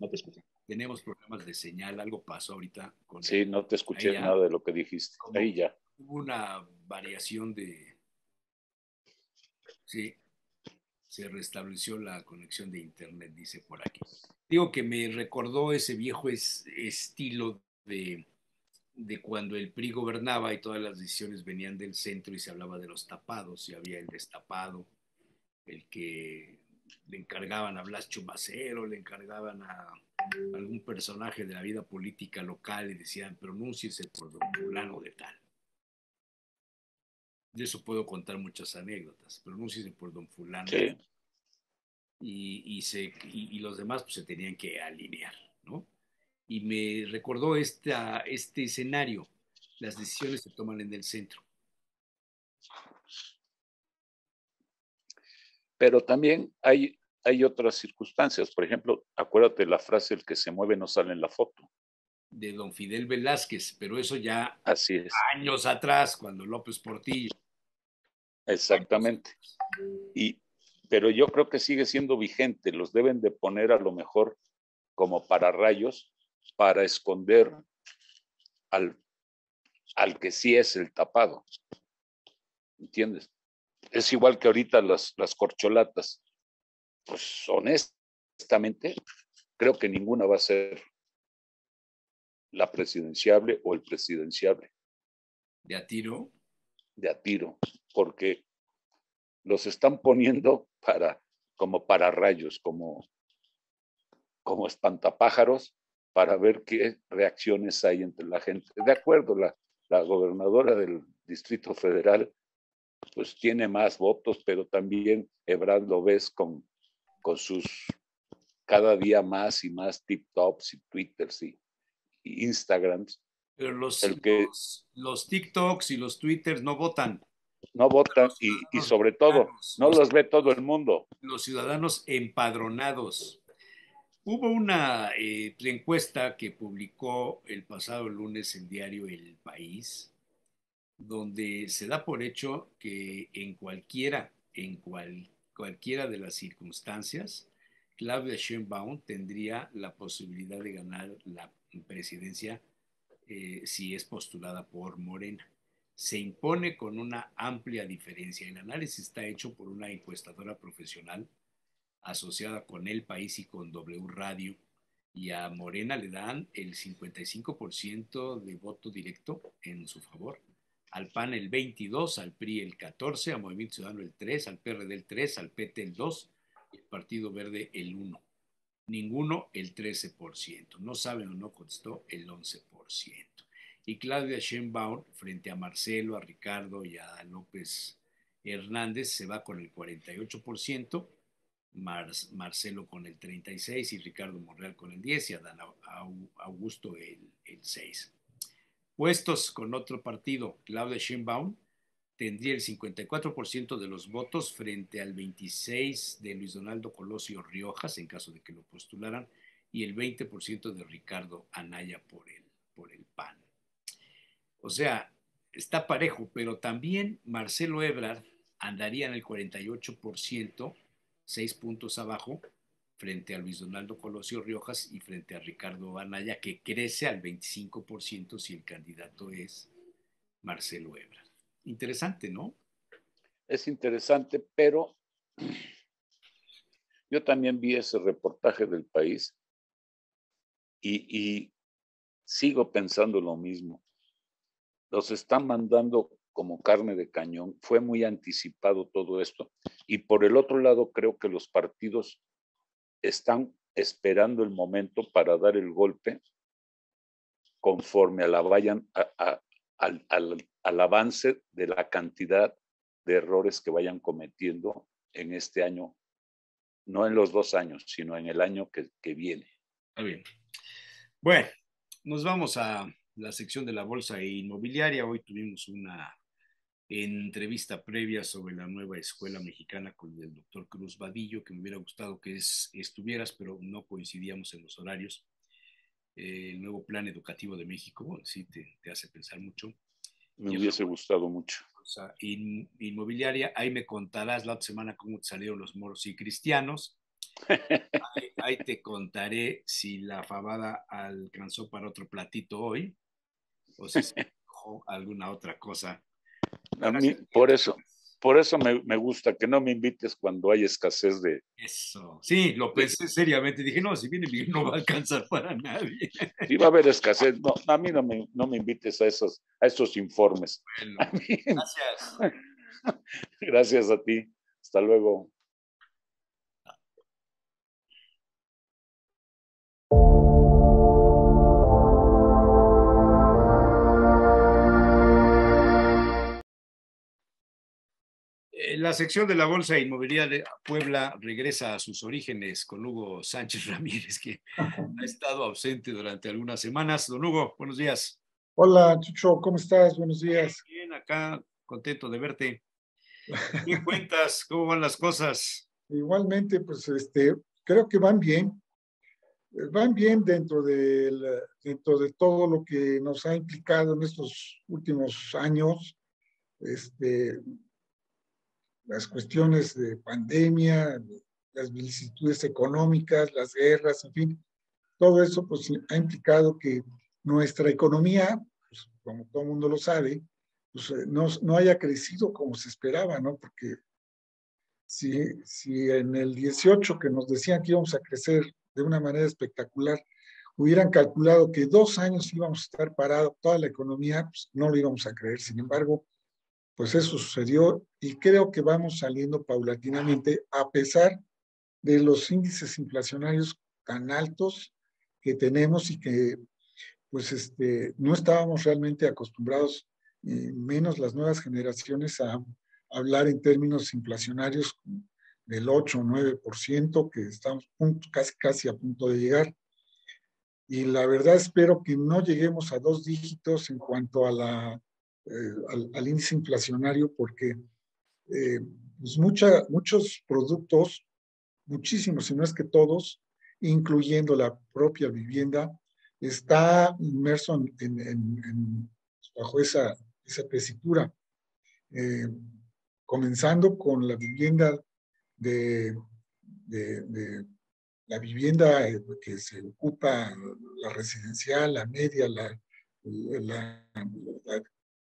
no te escuché tenemos problemas de señal, algo pasó ahorita. Con sí, no te escuché nada de lo que dijiste. Ahí ya. Hubo una variación de... Sí, se restableció la conexión de internet, dice por aquí. Digo que me recordó ese viejo estilo de, de cuando el PRI gobernaba y todas las decisiones venían del centro y se hablaba de los tapados y había el destapado, el que le encargaban a Blas Chumacero, le encargaban a algún personaje de la vida política local y decían, pronúnciese por don fulano de tal. De eso puedo contar muchas anécdotas, pronúnciese por don fulano. Y, y, se, y, los demás pues, se tenían que alinear, ¿no? Y me recordó esta, este escenario, las decisiones se toman en el centro. Pero también hay hay otras circunstancias. Por ejemplo, acuérdate la frase, el que se mueve no sale en la foto. De don Fidel Velázquez, pero eso ya Así es. años atrás, cuando López Portillo. Exactamente. Y, pero yo creo que sigue siendo vigente. Los deben de poner a lo mejor como para rayos para esconder al, al que sí es el tapado. ¿Entiendes? Es igual que ahorita las, las corcholatas pues honestamente, creo que ninguna va a ser la presidenciable o el presidenciable. ¿De a tiro? De a tiro, porque los están poniendo para, como para rayos, como, como espantapájaros, para ver qué reacciones hay entre la gente. De acuerdo, la, la gobernadora del Distrito Federal, pues tiene más votos, pero también Ebrard lo ves con con sus cada día más y más TikToks y Twitters y, Instagrams. Pero los, los, TikToks y los Twitters no votan. No votan y, sobre todo, no los, ve todo el mundo. Los ciudadanos empadronados. Hubo una eh, encuesta que publicó el pasado lunes el diario El País, donde se da por hecho que en cualquiera, en cualquiera de las circunstancias, Claudia Sheinbaum tendría la posibilidad de ganar la presidencia eh, si es postulada por Morena. Se impone con una amplia diferencia. El análisis está hecho por una encuestadora profesional asociada con El País y con W Radio. Y a Morena le dan el 55% de voto directo en su favor. Al PAN el 22, al PRI el 14, al Movimiento Ciudadano el 3, al PRD el 3, al PT el 2 y al Partido Verde el 1 ninguno el 13%, no saben o no contestó el 11%. Y Claudia Sheinbaum, frente a Marcelo, a Ricardo y a López Hernández, se va con el 48%, Marcelo con el 36% y Ricardo Monreal con el 10% y Adán Augusto el, el 6%. Puestos con otro partido, Claudia Sheinbaum tendría el 54% de los votos frente al 26% de Luis Donaldo Colosio Riojas, en caso de que lo postularan, y el 20% de Ricardo Anaya por el, por el PAN. O sea, está parejo, pero también Marcelo Ebrard andaría en el 48%, seis puntos abajo, frente a Luis Donaldo Colosio Riojas y frente a Ricardo Anaya, que crece al 25% si el candidato es Marcelo Ebrard. Interesante, ¿no? Es interesante, pero yo también vi ese reportaje del país y, sigo pensando lo mismo. Los están mandando como carne de cañón. Fue muy anticipado todo esto. Y por el otro lado, creo que los partidos están esperando el momento para dar el golpe conforme a la vayan a, al, al avance de la cantidad de errores que vayan cometiendo en este año, no en los dos años, sino en el año que, que viene. Está bien. Bueno, nos vamos a la sección de la bolsa inmobiliaria. Hoy tuvimos una entrevista previa sobre la nueva escuela mexicana con el doctor Cruz Vadillo, que me hubiera gustado que es, estuvieras, pero no coincidíamos en los horarios. el nuevo plan educativo de México, sí, te, te hace pensar mucho. Me hubiese gustado mucho. inmobiliaria, ahí me contarás la otra semana cómo te salieron los moros y cristianos. ahí, te contaré si la fabada alcanzó para otro platito hoy o si se dejó alguna otra cosa. A mí, por eso, por eso me, me, gusta que no me invites cuando hay escasez de... Eso, sí, lo pensé seriamente. Dije, no, si viene bien no va a alcanzar para nadie. Sí, va a haber escasez. No, a mí no me, no me invites a esos, a esos informes. Bueno, gracias. gracias a ti. Hasta luego. La sección de la Bolsa Inmobiliaria de Puebla regresa a sus orígenes con Hugo Sánchez Ramírez, que ha estado ausente durante algunas semanas. Don Hugo, buenos días. Hola, Chucho, ¿cómo estás? Buenos días. Bien, acá, contento de verte. ¿Qué cuentas? ¿Cómo van las cosas? Igualmente, pues este, creo que van bien. Van bien dentro, del, dentro de todo lo que nos ha implicado en estos últimos años. Este, las cuestiones de pandemia, las vicisitudes económicas, las guerras, en fin, todo eso pues ha implicado que nuestra economía, pues, como todo el mundo lo sabe, pues eh, no, no, haya crecido como se esperaba, ¿no? Porque si, si en el 18 que nos decían que íbamos a crecer de una manera espectacular, hubieran calculado que dos años íbamos a estar parados toda la economía, pues no lo íbamos a creer. Sin embargo, pues eso sucedió y creo que vamos saliendo paulatinamente a pesar de los índices inflacionarios tan altos que tenemos y que pues este, no estábamos realmente acostumbrados, menos las nuevas generaciones, a hablar en términos inflacionarios del 8 o 9%, que estamos casi, casi a punto de llegar. Y la verdad espero que no lleguemos a dos dígitos en cuanto a la eh, al, índice inflacionario porque eh, pues muchos productos, muchísimos, si no es que todos, incluyendo la propia vivienda, está inmerso bajo esa esa tesitura, eh, comenzando con la vivienda de, la vivienda que se ocupa, la residencial, la media, la,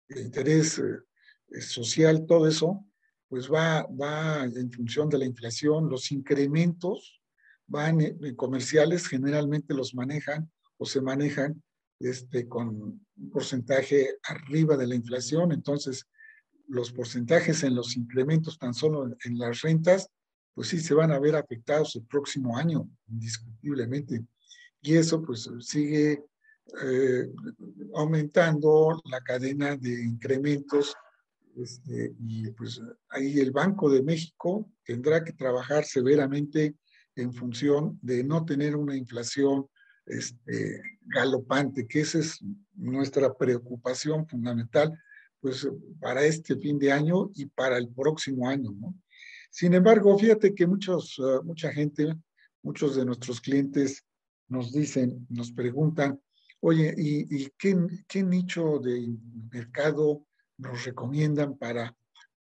el interés eh, social, todo eso, pues va, va en función de la inflación, los incrementos van en comerciales, generalmente los manejan o se manejan este, con un porcentaje arriba de la inflación, entonces los porcentajes en los incrementos tan solo en las rentas, pues sí se van a ver afectados el próximo año, indiscutiblemente. Y eso pues sigue eh, aumentando la cadena de incrementos este, y pues ahí el Banco de México tendrá que trabajar severamente en función de no tener una inflación este, galopante, que esa es nuestra preocupación fundamental, pues para este fin de año y para el próximo año. Sin embargo, fíjate que muchos, uh, mucha gente, muchos de nuestros clientes nos dicen, nos preguntan, oye, ¿y, y qué, nicho de mercado nos recomiendan para,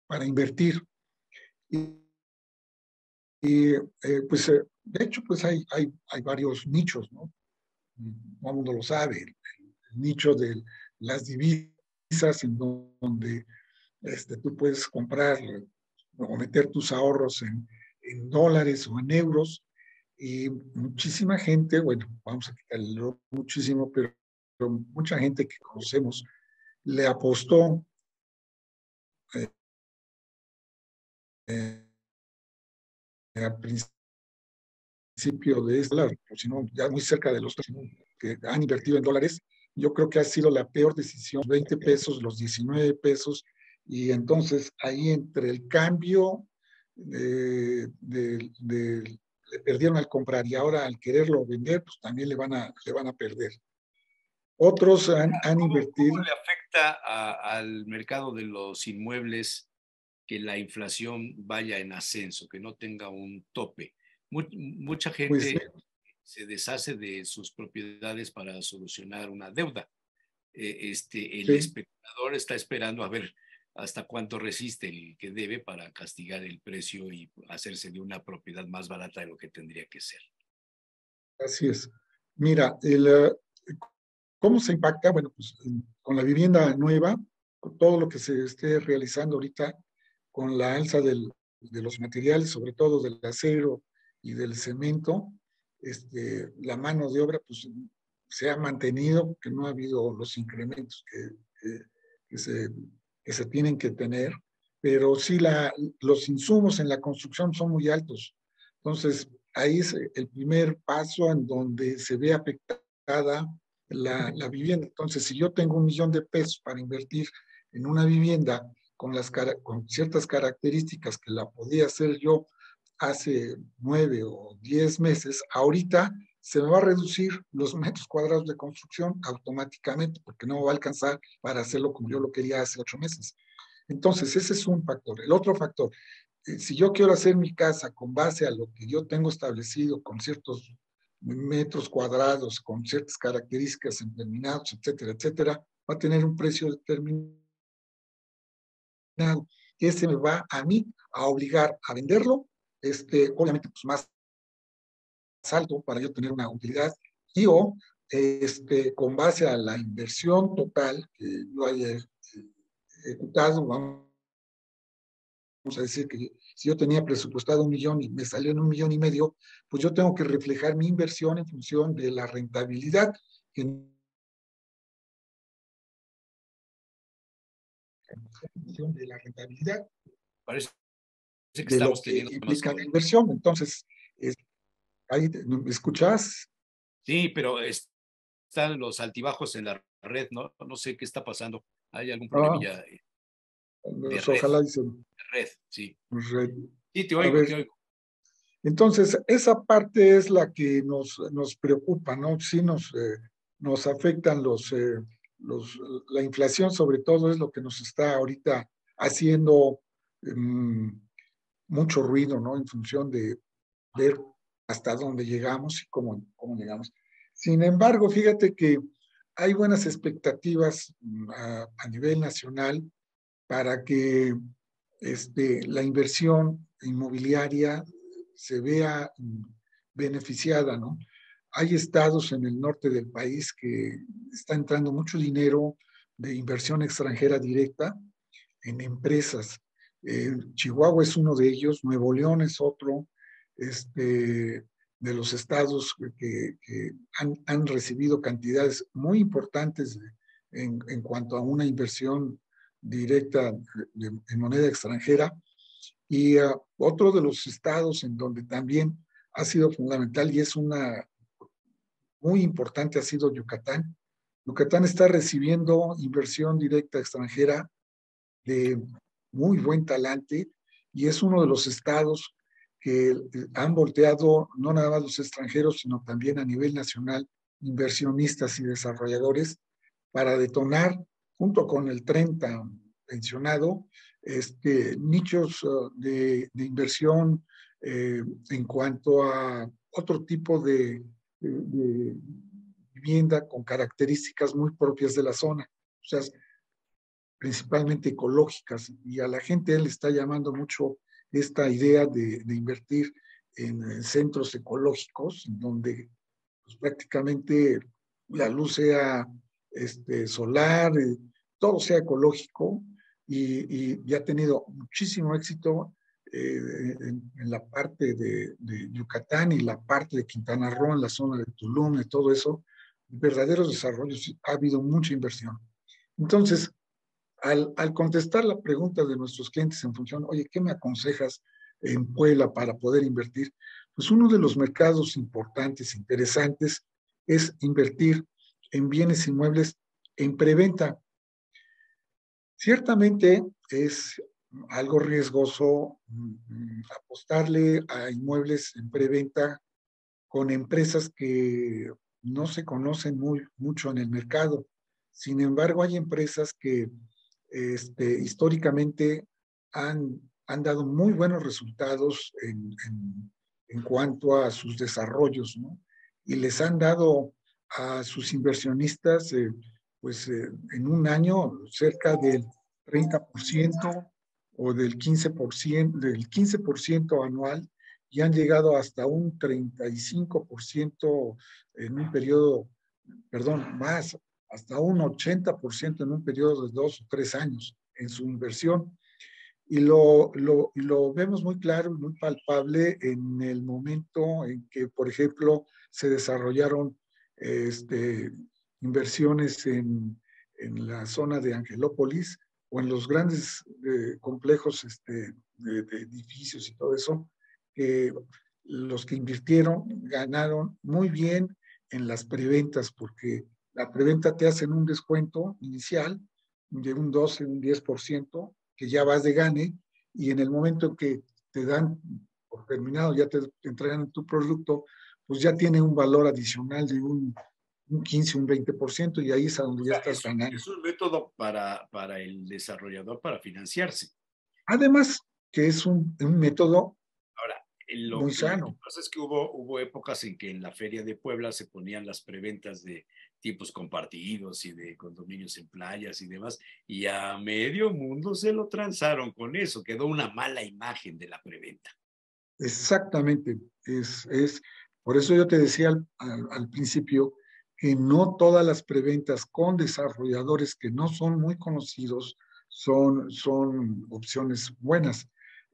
para invertir? Y, eh, pues, eh, de hecho, pues hay, hay, varios nichos, ¿no? Todo mundo lo sabe, el, el nicho de las divisas en donde este, tú puedes comprar o meter tus ahorros en, en dólares o en euros. Y muchísima gente, bueno, vamos a quitarle muchísimo, pero, mucha gente que conocemos le apostó eh, eh, principio de este, sino ya muy cerca de los que han invertido en dólares, yo creo que ha sido la peor decisión, 20 pesos, los 19 pesos, y entonces ahí entre el cambio de, le perdieron al comprar y ahora al quererlo vender, pues también le van a, le van a perder. Otros han, han invertido. ¿Cómo le afecta al mercado de los inmuebles que la inflación vaya en ascenso, que no tenga un tope? mucha pues gente se deshace de sus propiedades para solucionar una deuda. Eh, este, el especulador está esperando a ver hasta cuánto resiste el que debe para castigar el precio y hacerse de una propiedad más barata de lo que tendría que ser. Así es. Mira, el, eh, ¿cómo se impacta? Bueno, pues con la vivienda nueva, con todo lo que se esté realizando ahorita, con la alza del, de los materiales, sobre todo del acero y del cemento, este, la mano de obra pues, se ha mantenido, que no ha habido los incrementos que, que, se, que se, tienen que tener, pero sí la, los insumos en la construcción son muy altos. Entonces, ahí es el primer paso en donde se ve afectada la, la vivienda. Entonces, si yo tengo un millón de pesos para invertir en una vivienda con, las, con ciertas características que la podía hacer yo hace nueve o diez meses, ahorita se me va a reducir los metros cuadrados de construcción automáticamente porque no me va a alcanzar para hacerlo como yo lo quería hace ocho meses. Entonces, ese es un factor. El otro factor, eh, si yo quiero hacer mi casa con base a lo que yo tengo establecido, con ciertos metros cuadrados, con ciertas características determinadas, etcétera, etcétera, va a tener un precio determinado. Ese me va a mí a obligar a venderlo este, obviamente pues más alto para yo tener una utilidad y o este, con base a la inversión total que yo haya eh, ejecutado, vamos a decir que si yo tenía presupuestado un millón y me salió en un millón y medio, pues yo tengo que reflejar mi inversión en función de la rentabilidad. En función de la rentabilidad. Parece que estamos teniendo implica la inversión. Entonces, ahí, ¿me escuchas? Sí, pero están los altibajos en la red, ¿no? No sé qué está pasando. ¿Hay algún problema ya? Pues ojalá dicen. Red, sí. Red. Sí, te oigo, te oigo. Entonces, esa parte es la que nos, nos preocupa, ¿no? Sí nos, eh, nos afectan los, eh, los, la inflación, sobre todo, es lo que nos está ahorita haciendo mm, mucho ruido, ¿no? En función de ver hasta dónde llegamos y cómo, cómo llegamos. Sin embargo, fíjate que hay buenas expectativas mm, a, nivel nacional para que este, la inversión inmobiliaria se vea mm, beneficiada, ¿no? Hay estados en el norte del país que está entrando mucho dinero de inversión extranjera directa en empresas. Eh, Chihuahua es uno de ellos, Nuevo León es otro, este, de los estados que, han, recibido cantidades muy importantes en, cuanto a una inversión directa en moneda extranjera. Y uh, otro de los estados en donde también ha sido fundamental y es una muy importante ha sido Yucatán. Yucatán está recibiendo inversión directa extranjera de muy buen talante y es uno de los estados que han volteado no nada más los extranjeros, sino también a nivel nacional, inversionistas y desarrolladores, para detonar, junto con el 30 mencionado, este, nichos uh, de, inversión eh, en cuanto a otro tipo de, de, vivienda con características muy propias de la zona, o sea, principalmente ecológicas, y a la gente le está llamando mucho esta idea de, invertir en, centros ecológicos, donde pues, prácticamente la luz sea este, solar, eh, todo sea ecológico, y, ha tenido muchísimo éxito eh, en, la parte de, de, Yucatán y la parte de Quintana Roo, en la zona de Tulum, y todo eso, verdaderos desarrollos, ha habido mucha inversión. Entonces, al, contestar la pregunta de nuestros clientes en función, oye, ¿qué me aconsejas en Puebla para poder invertir? Pues uno de los mercados importantes, interesantes, es invertir en bienes inmuebles en preventa. Ciertamente es algo riesgoso mm, apostarle a inmuebles en preventa con empresas que no se conocen muy, mucho en el mercado. Sin embargo, hay empresas que este, históricamente han, han dado muy buenos resultados en, en, cuanto a sus desarrollos. Y les han dado a sus inversionistas, eh, pues eh, en un año, cerca del 30% o del 15%, del 15% anual y han llegado hasta un 35% en un periodo, perdón, más, hasta un 80% en un periodo de dos o tres años en su inversión. Y lo, lo, lo, vemos muy claro y muy palpable en el momento en que, por ejemplo, se desarrollaron este, inversiones en, en la zona de Angelópolis o en los grandes eh, complejos este, de, de, edificios y todo eso, que los que invirtieron ganaron muy bien en las preventas porque la preventa te hacen un descuento inicial de un 12, un 10%, que ya vas de gane, y en el momento que te dan por terminado, ya te, entregan tu producto, pues ya tiene un valor adicional de un, un 15, un 20%, y ahí es a donde ya estás ganando. Es un método para, para el desarrollador para financiarse. Además, que es un, un método Ahora, lo, muy sano. Lo que pasa es que hubo, hubo épocas en que en la Feria de Puebla se ponían las preventas de tipos compartidos y de condominios en playas y demás, y a medio mundo se lo transaron con eso, quedó una mala imagen de la preventa. Exactamente, es, es por eso yo te decía al, al, principio que no todas las preventas con desarrolladores que no son muy conocidos son, son opciones buenas.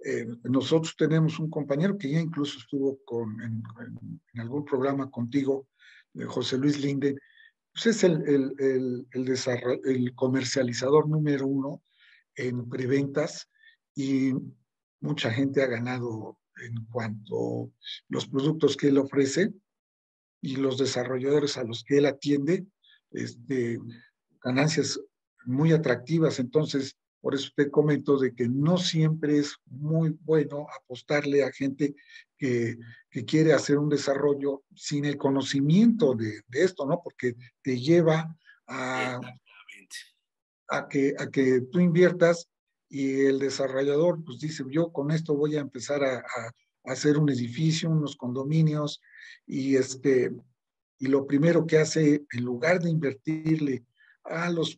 Eh, nosotros tenemos un compañero que ya incluso estuvo con, en, en algún programa contigo, José Luis Linden, pues es el, el, el, el comercializador número uno en preventas y mucha gente ha ganado en cuanto a los productos que él ofrece y los desarrolladores a los que él atiende, este, ganancias muy atractivas. Entonces, por eso te comento de que no siempre es muy bueno apostarle a gente que, que quiere hacer un desarrollo sin el conocimiento de, de esto, ¿no? Porque te lleva a, a, que, a que tú inviertas y el desarrollador pues dice, yo con esto voy a empezar a, a, hacer un edificio, unos condominios y este y lo primero que hace, en lugar de invertirle a los,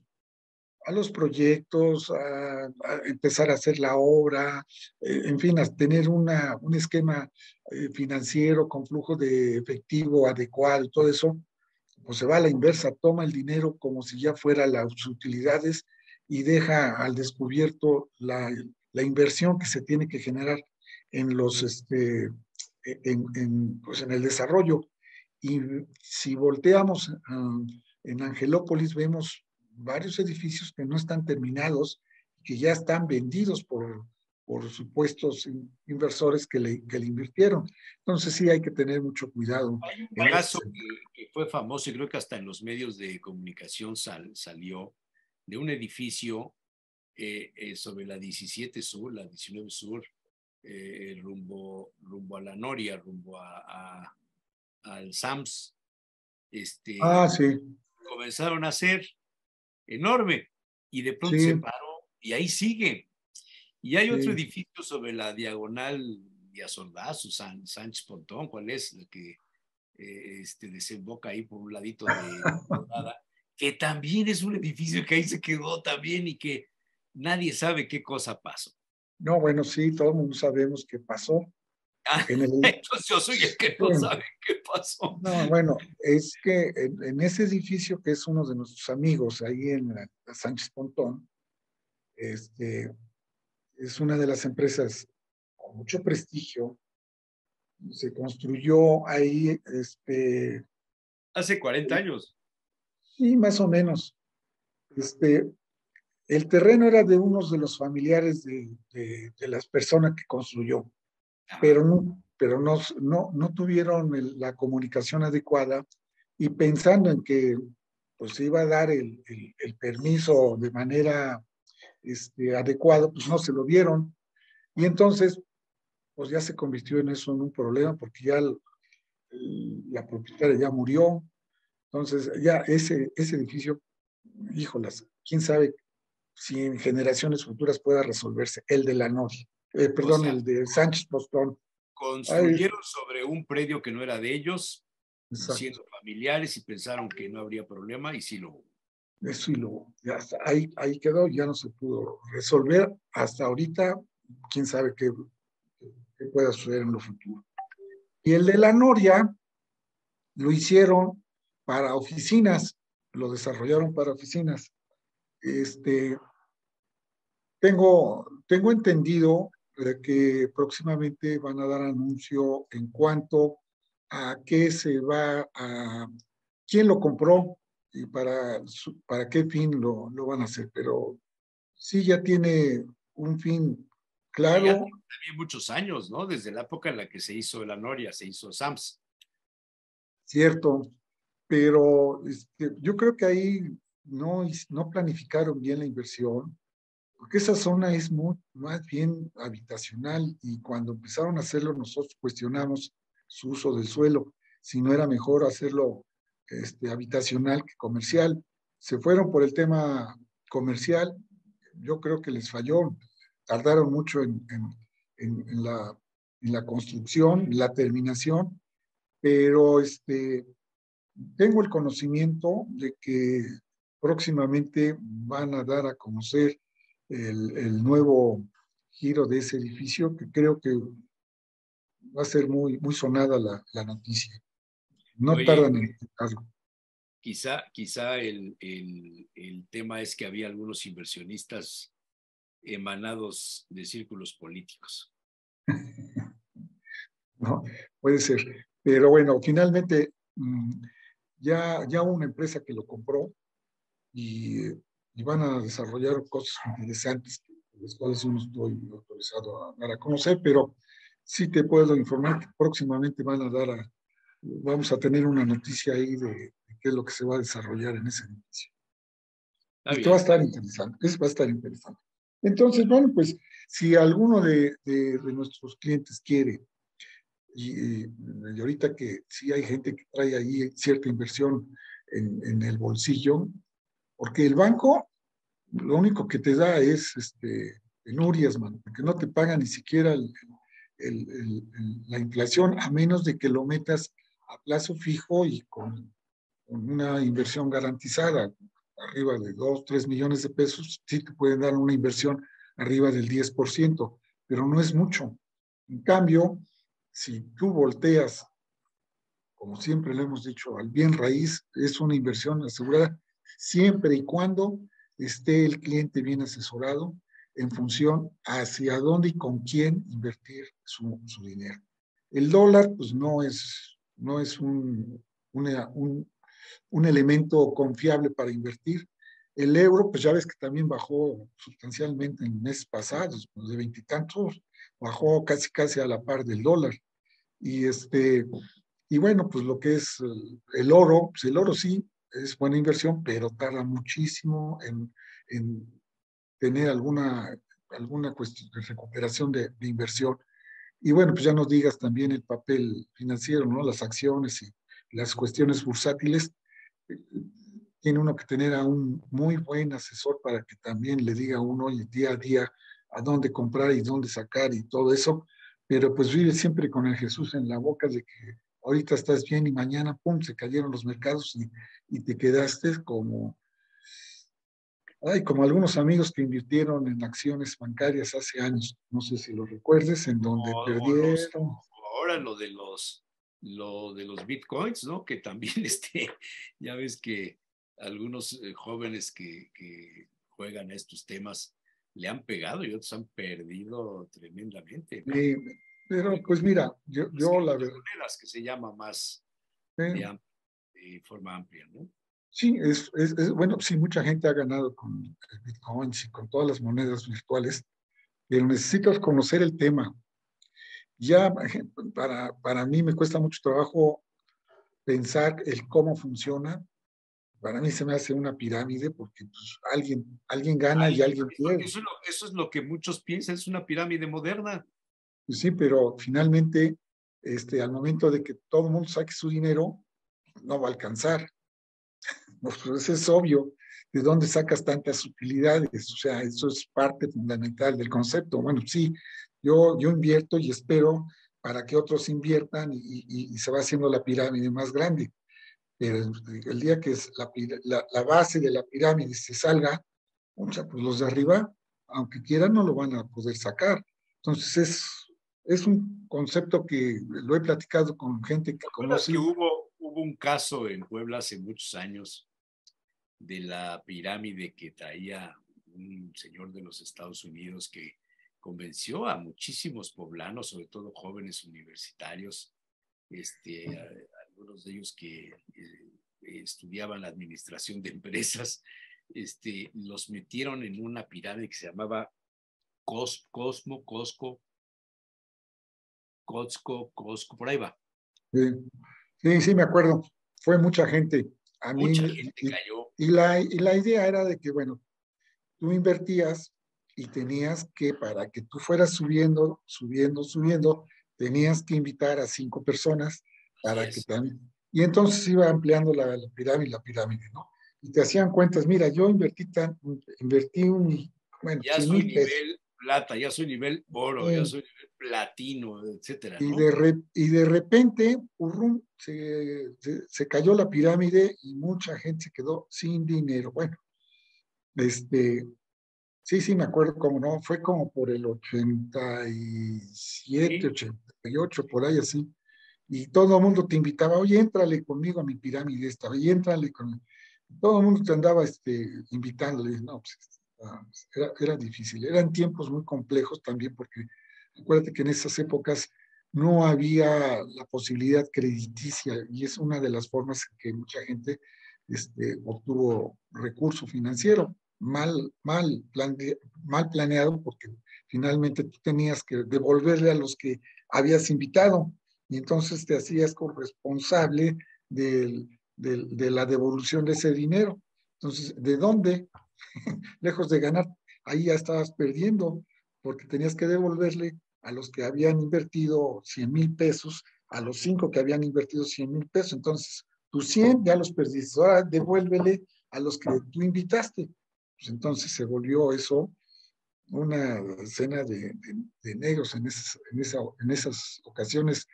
a los proyectos, a, empezar a hacer la obra, eh, en fin, a tener una, un esquema eh, financiero con flujo de efectivo adecuado, todo eso, pues se va a la inversa, toma el dinero como si ya fuera las utilidades y deja al descubierto la, la inversión que se tiene que generar en los, este, en, en, pues en el desarrollo. Y si volteamos en Angelópolis, vemos varios edificios que no están terminados, que ya están vendidos por, por supuestos inversores que le, que le invirtieron. Entonces sí hay que tener mucho cuidado. Hay un caso que, fue famoso y creo que hasta en los medios de comunicación salió de un edificio eh, eh, sobre la 17 Sur, la 19 Sur, eh, rumbo, rumbo a la Noria, rumbo a, al SAMS. Este, ah, sí. Comenzaron a ser enorme y de pronto se paró y ahí sigue. Y hay otro edificio sobre la diagonal Díaz Ordaz, San, Sánchez Pontón, ¿cuál es? El que este, desemboca ahí por un ladito de que también es un edificio que ahí se quedó también y que nadie sabe qué cosa pasó. No, bueno, sí, todo el mundo sabemos qué pasó. Ah, entonces yo soy el que no sabe qué pasó. No, bueno, es que en, ese edificio que es uno de nuestros amigos ahí en la, Sánchez Pontón, este, es una de las empresas con mucho prestigio. Se construyó ahí, este... Hace 40 años. Sí, más o menos. Este, el terreno era de unos de los familiares de, las personas que construyó, pero no, pero no, no, no tuvieron la comunicación adecuada y pensando en que pues iba a dar el, permiso de manera este, adecuada, pues no se lo dieron. Y entonces, pues ya se convirtió en eso en un problema porque ya la propietaria ya murió. Entonces, ya ese, ese edificio, híjolas, quién sabe si en generaciones futuras pueda resolverse, el de la Nori, eh, perdón, el de Sánchez Postón. Construyeron sobre un predio que no era de ellos, siendo familiares y pensaron que no habría problema y sí lo hubo. Eso y lo ya ahí, ahí quedó, ya no se pudo resolver. Hasta ahorita, quién sabe qué, qué pueda suceder en lo futuro. Y el de la Noria lo hicieron para oficinas, lo desarrollaron para oficinas. Este, tengo, tengo entendido que próximamente van a dar anuncio en cuanto a qué se va a, quién lo compró y para, para qué fin lo, lo van a hacer, pero sí ya tiene un fin claro. Ya muchos años, ¿no? Desde la época en la que se hizo la Noria, se hizo SAMS. Cierto, pero este, yo creo que ahí no, no planificaron bien la inversión, porque esa zona es muy, más bien habitacional y cuando empezaron a hacerlo nosotros cuestionamos su uso del suelo, si no era mejor hacerlo este, habitacional que comercial. Se fueron por el tema comercial, yo creo que les falló, tardaron mucho en, en, en, la, en la construcción, la terminación, pero este, tengo el conocimiento de que próximamente van a dar a conocer el, nuevo giro de ese edificio, que creo que va a ser muy, muy sonada la, noticia. No tardan en explicarlo. Quizá, quizá el, el, tema es que había algunos inversionistas emanados de círculos políticos. no, puede ser. Pero bueno, finalmente mm, ya, ya una empresa que lo compró y, van a desarrollar cosas interesantes, las cuales yo no estoy autorizado a dar a conocer, pero sí te puedo informar que próximamente van a dar a, vamos a tener una noticia ahí de, qué es lo que se va a desarrollar en ese edificio. Esto va a estar interesante, eso va a estar interesante. Entonces, bueno, pues si alguno de, de, nuestros clientes quiere, y, y, ahorita que sí hay gente que trae ahí cierta inversión en, en el bolsillo, porque el banco lo único que te da es este, penurias, mano, porque no te paga ni siquiera la inflación a menos de que lo metas a plazo fijo y con, una inversión garantizada, arriba de 2, 3 millones de pesos, sí te pueden dar una inversión arriba del 10%, pero no es mucho. En cambio, si tú volteas, como siempre le hemos dicho, al bien raíz, es una inversión asegurada siempre y cuando esté el cliente bien asesorado en función hacia dónde y con quién invertir su, su dinero. El dólar, pues no es, no es un, un, un elemento confiable para invertir. El euro, pues ya ves que también bajó sustancialmente en meses pasados, pues, de veintitantos, bajó casi casi a la par del dólar. Y este, y bueno, pues lo que es el oro, pues el oro sí es buena inversión, pero tarda muchísimo en, en tener alguna, alguna cuestión de recuperación de, inversión. Y bueno, pues ya nos digas también el papel financiero, ¿no? Las acciones y las cuestiones bursátiles, tiene uno que tener a un muy buen asesor para que también le diga a uno día a día a dónde comprar y dónde sacar y todo eso, pero pues vive siempre con el Jesús en la boca de que ahorita estás bien y mañana, pum, se cayeron los mercados y, y te quedaste como, ay, como algunos amigos que invirtieron en acciones bancarias hace años, no sé si lo recuerdes, en donde perdieron. ahora lo de los lo de los bitcoins, ¿no? Que también, este, ya ves que algunos eh, jóvenes que, que, juegan estos temas le han pegado y otros han perdido tremendamente. Pero pues mira, yo, yo la verdad... que se llama más de, forma amplia, ¿no? Sí, es, es, es, bueno, sí, mucha gente ha ganado con bitcoins y con todas las monedas virtuales, pero necesitas conocer el tema, ya para, para mí me cuesta mucho trabajo pensar el cómo funciona. Para mí se me hace una pirámide porque pues, alguien, alguien gana y alguien pierde. Eso, eso, es lo que muchos piensan, es una pirámide moderna. Pues sí, pero finalmente, este, al momento de que todo el mundo saque su dinero, no va a alcanzar. Pues es obvio de dónde sacas tantas utilidades. O sea, eso es parte fundamental del concepto. Bueno, sí, yo, yo invierto y espero para que otros inviertan y, se va haciendo la pirámide más grande. Pero el día que es la, la, base de la pirámide se salga, pues los de arriba, aunque quieran, no lo van a poder sacar. Entonces es, es un concepto que lo he platicado con gente que conoce. Que hubo, hubo un caso en Puebla hace muchos años de la pirámide que traía un señor de los Estados Unidos que convenció a muchísimos poblanos, sobre todo jóvenes universitarios, este, algunos de ellos que eh, estudiaban la administración de empresas, este, los metieron en una pirámide que se llamaba Cos, Cosmo, Cosco, Cosco, Cosco, por ahí va. Sí, sí, me acuerdo. Fue mucha gente. A mucha mí, gente y, cayó. Y la, y la idea era de que, bueno, tú invertías y tenías que, para que tú fueras subiendo, subiendo, subiendo, tenías que invitar a cinco personas para que también... Y entonces iba ampliando la, pirámide, la pirámide, ¿no? Y te hacían cuentas, mira, yo invertí, tan, invertí un... Bueno, ya soy nivel plata, ya soy nivel oro, ya soy nivel platino, etcétera. Y, de, y de repente, se, se, se cayó la pirámide y mucha gente se quedó sin dinero. Bueno, este, Sí, sí, me acuerdo cómo no, fue como por el 87, 88, por ahí así. Y todo el mundo te invitaba, oye, éntrale conmigo a mi pirámide esta, y éntrale con... Todo el mundo te andaba este, invitándole, no, pues, era, era difícil. Eran tiempos muy complejos también porque acuérdate que en esas épocas no había la posibilidad crediticia y es una de las formas que mucha gente este, obtuvo recurso financiero mal, mal, mal planeado porque finalmente tú tenías que devolverle a los que habías invitado y entonces te hacías corresponsable de la devolución de ese dinero. Entonces, ¿de dónde? Lejos de ganar, ahí ya estabas perdiendo porque tenías que devolverle a los que habían invertido 100 mil pesos, a los cinco que habían invertido 100 mil pesos. Entonces, tus 100 ya los perdiste. Ahora devuélvele a los que tú invitaste. Pues entonces se volvió eso una escena de, negros en esas, en, esa, en esas ocasiones,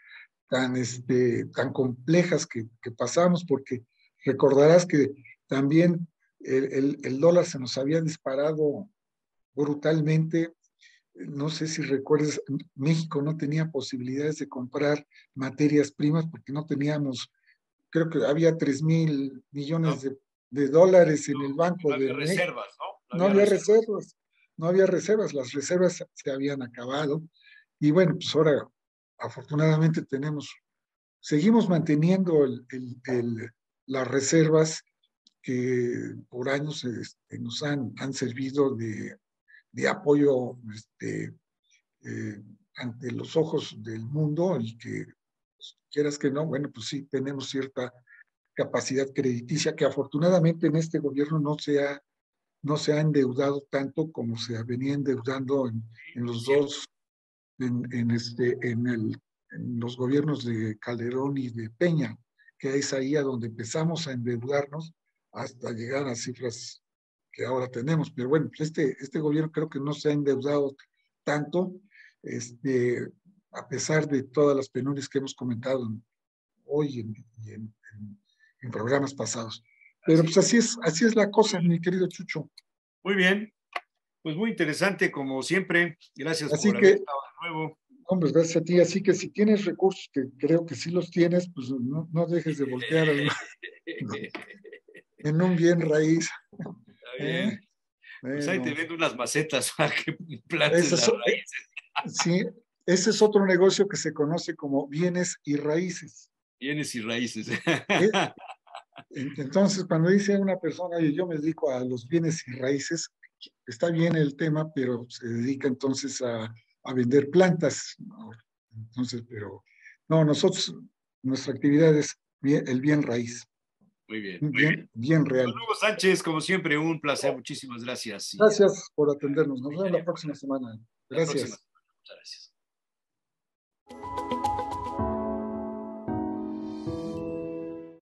tan, este, tan complejas que pasamos, porque recordarás que también el, el, dólar se nos había disparado brutalmente. No sé si recuerdas, México no tenía posibilidades de comprar materias primas porque no teníamos, creo que había 3 mil millones de, de, dólares en el banco no había reservas, ¿no? No, había, reservas. no había reservas, las reservas se habían acabado. Y bueno, pues ahora afortunadamente tenemos, seguimos manteniendo el, el, las reservas que por años este, nos han, han servido de, de apoyo este, eh, ante los ojos del mundo y que pues, quieras que no, bueno, pues sí tenemos cierta capacidad crediticia que afortunadamente en este gobierno no se ha, no se ha endeudado tanto como se venía endeudando en, en los dos, en, en, este, en, el, en los gobiernos de Calderón y de Peña, que es ahí a donde empezamos a endeudarnos hasta llegar a cifras que ahora tenemos. Pero bueno, pues este, este gobierno creo que no se ha endeudado tanto, este, a pesar de todas las penurias que hemos comentado hoy y en, en, programas pasados. Pero pues así es, así es la cosa, mi querido Chucho. Muy bien, pues muy interesante como siempre. Gracias así por que, de nuevo. Hombre, gracias a ti. Así que si tienes recursos, que creo que sí los tienes, pues no, no dejes de voltear. en un bien raíz. ¿Eh? Pues ahí te vendo unas macetas para que plantes las raíces. sí, ese es otro negocio que se conoce como bienes y raíces. Bienes y raíces. Entonces, cuando dice una persona, yo me dedico a los bienes y raíces, está bien el tema, pero se dedica entonces a, a vender plantas. Entonces, pero no, nosotros, nuestra actividad es el bien raíz. Muy bien. Bien, bien, real. Hugo Sánchez, como siempre, un placer. Muchísimas gracias. Gracias por atendernos. Nos vemos la próxima semana. Gracias. Muchas gracias.